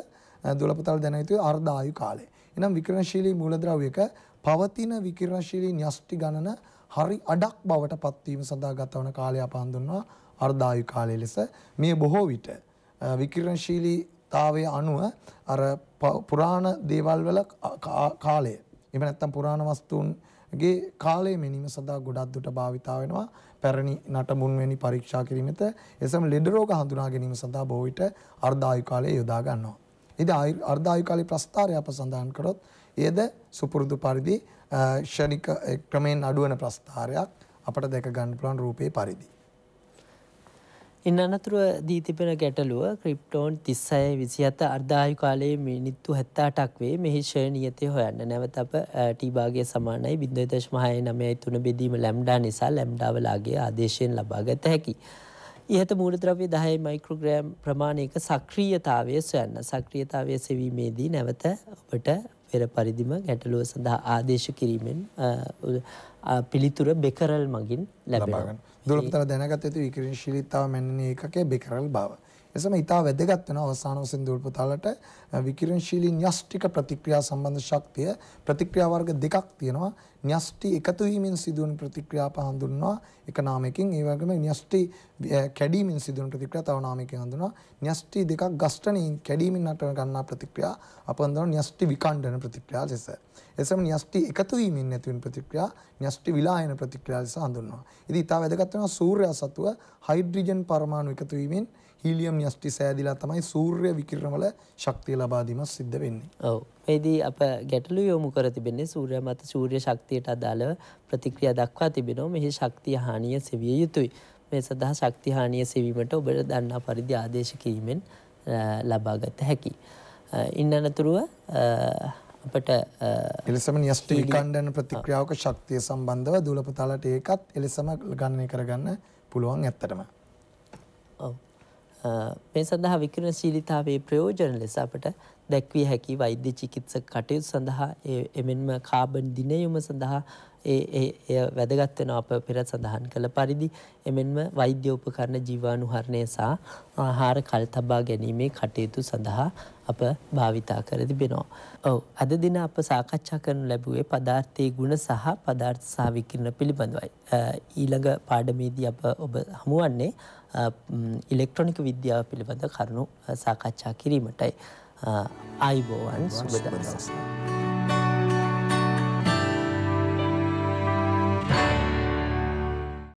දුලපතල දැන යුතුයි අර්ධ ආයු කාලය. එනම් විකිරණශීලී මූලද්‍රව්‍යක පවතින විකිරණශීලී න්‍යෂ්ටි ගණන හරි අඩක් බවට පත්වීම සඳහා ගත වන කාලය අප හඳුන්වනවා අර්ධායු කාලය ලෙස මේ බොහෝ විට විකිරණශීලීතාවය අනුව අර පුරාණ දේවල් වල කාලය එහෙම නැත්නම් පුරාණ වස්තුන්ගේ කාලය මෙනීම සඳහා ගොඩක් දුරට භාවිතා වෙනවා පැරණි නටමුන් වැනි පරීක්ෂා කිරීමෙත එසම ලෙඩ රෝග හඳුනා ගැනීම සඳහා බොහෝ විට අර්ධායු කාලය යොදා ගන්නවා. ඉතින් අර්ධායු කාලේ ප්‍රස්ථාරය අප සඳහන් කරොත් එයද සුපුරුදු පරිදි ක්ෂණික ක්‍රමෙන් අඩුවන ප්‍රස්ථාරයක් අපට දැක ගන්න පුළුවන් රූපේ පරිදි. ඉන් අනතුරුව දී තිබෙන ගැටලුව ක්‍රිප්ටෝන් තිස්සය විසිහත අර්ධායු කාලයේ මිනිත්තු හැත්තාටක් වේ. මෙහි ෂය නියතය හොයන්න. නැවත අප ටීබාගේ සමානයි. බින්දය දශමහය නමයයි තුන බෙදීම ලැම්ඩා නිසා ලැම්ඩාවලාගේ ආදේශයෙන් ලබාගත හැකි. ඉහත මූලද්‍රව්‍ය දහයි මයික්‍රෝග්‍රෑම් ප්‍රමාණයක සක්‍රීයතාවය සොයන්න. සක්‍රියතාවය සෙවීමේදී නැවත ඔබට පෙර පරිදිම ගැටලුව සඳහා ආදේශ කිරීමෙන් පිළිතුර බෙකරල් මගින් ලැබෙනවා. දුරතර දැනගත යුතු විකිරණශීලීතාව මැන්නන ඒකකයේ බෙකරල් බව. එසම ඉතා වැදගත් වෙන අවසාන වශයෙන් දුර්පතාලට විකිරණශීලී න්‍යෂ්ටික ප්‍රතික්‍රියා සම්බන්ධ ශක්තිය ප්‍රතික්‍රියා වර්ග දෙකක් තියෙනවා. න්‍යෂ්ටි එකතු වීමෙන් සිදුවන ප්‍රතික්‍රියා අප හඳුන්වනවා එක නාමයකින් ඒ වගේම න්‍යෂ්ටි කැඩීමෙන් සිදුවන ප්‍රතික්‍රියා තව නාමයකින් හඳුන්වනවා. න්‍යෂ්ටි දෙකක් ඝෂ්ඨණයෙන් කැඩීමෙන් නටන ගන්නා ප්‍රතික්‍රියා අප හඳුන්වනවා න්‍යෂ්ටි විකණ්ඩන ප්‍රතික්‍රියා ලෙස. එසම න්‍යෂ්ටි එකතු වීමෙන් නැති වෙන ප්‍රතික්‍රියා න්‍යෂ්ටි විලායන ප්‍රතික්‍රියා ලෙස හඳුන්වනවා. ඉතින් ඊට වැදගත් වෙනවා සූර්යයා සතුව හයිඩ්‍රජන් පරමාණු එකතු වීමෙන් හීලියම් න්‍යෂ්ටි සෑදිලා තමයි සූර්ය විකිරණවල ශක්තිය ලබා දීමත් සිද්ධ වෙන්නේ. ඔව්. මේදී අප ගැටලු යොමු කර තිබෙන්නේ සූර්ය මත සූර්ය ශක්තියට අදාළව ප්‍රතික්‍රියා දක්වා තිබෙනවා. මෙහි ශක්තිය හානිය සෙවිය යුතුයි. මේ සඳහා ශක්ති හානිය සෙවීමට ඔබට දන්නා පරිදි ආදේශ කිරීමෙන් ලබාගත හැකි. ඉන් අනතුරුව අපට එලෙසම න්‍යෂ්ටි විකණ්ඩන ප්‍රතික්‍රියාවක ශක්තිය සම්බන්ධව දුලපතාලට ඒකත් එලෙසම ගණනය කරගන්න පුළුවන් ඇත්තටම. ඔව්. මේ සඳහා විකිරණශීලීතාවයේ ප්‍රයෝජන ලෙස අපට දැක්විය හැකි වෛද්‍ය චිකිත්සක කටයුතු සඳහා එමෙන්ම කාබන් දිනයුම සඳහා ඒ වැදගත් වෙන අප පෙර සඳහන් කළ පරිදි එමෙන්ම වෛද්‍ය උපකරණ ජීවාණුහරණය සහ ආහාර කල් තබා ගැනීමේ කටයුතු සඳහා අප භාවිතා කර තිබෙනවා. ඔව් අද දින අප සාකච්ඡා කරනු ලැබුවේ පදාර්ථයේ ගුණ සහ පදාර්ථ සහ විකිරණ පිළිබඳවයි. ඊළඟ පාඩමේදී අප ඔබ හමුවන්නේ ඉලෙක්ට්‍රොනික විද්‍යාව පිළිබඳ කරුණු සාකච්ඡා කිරීමටයි. ආයිබෝවන් සුබ දවසක්.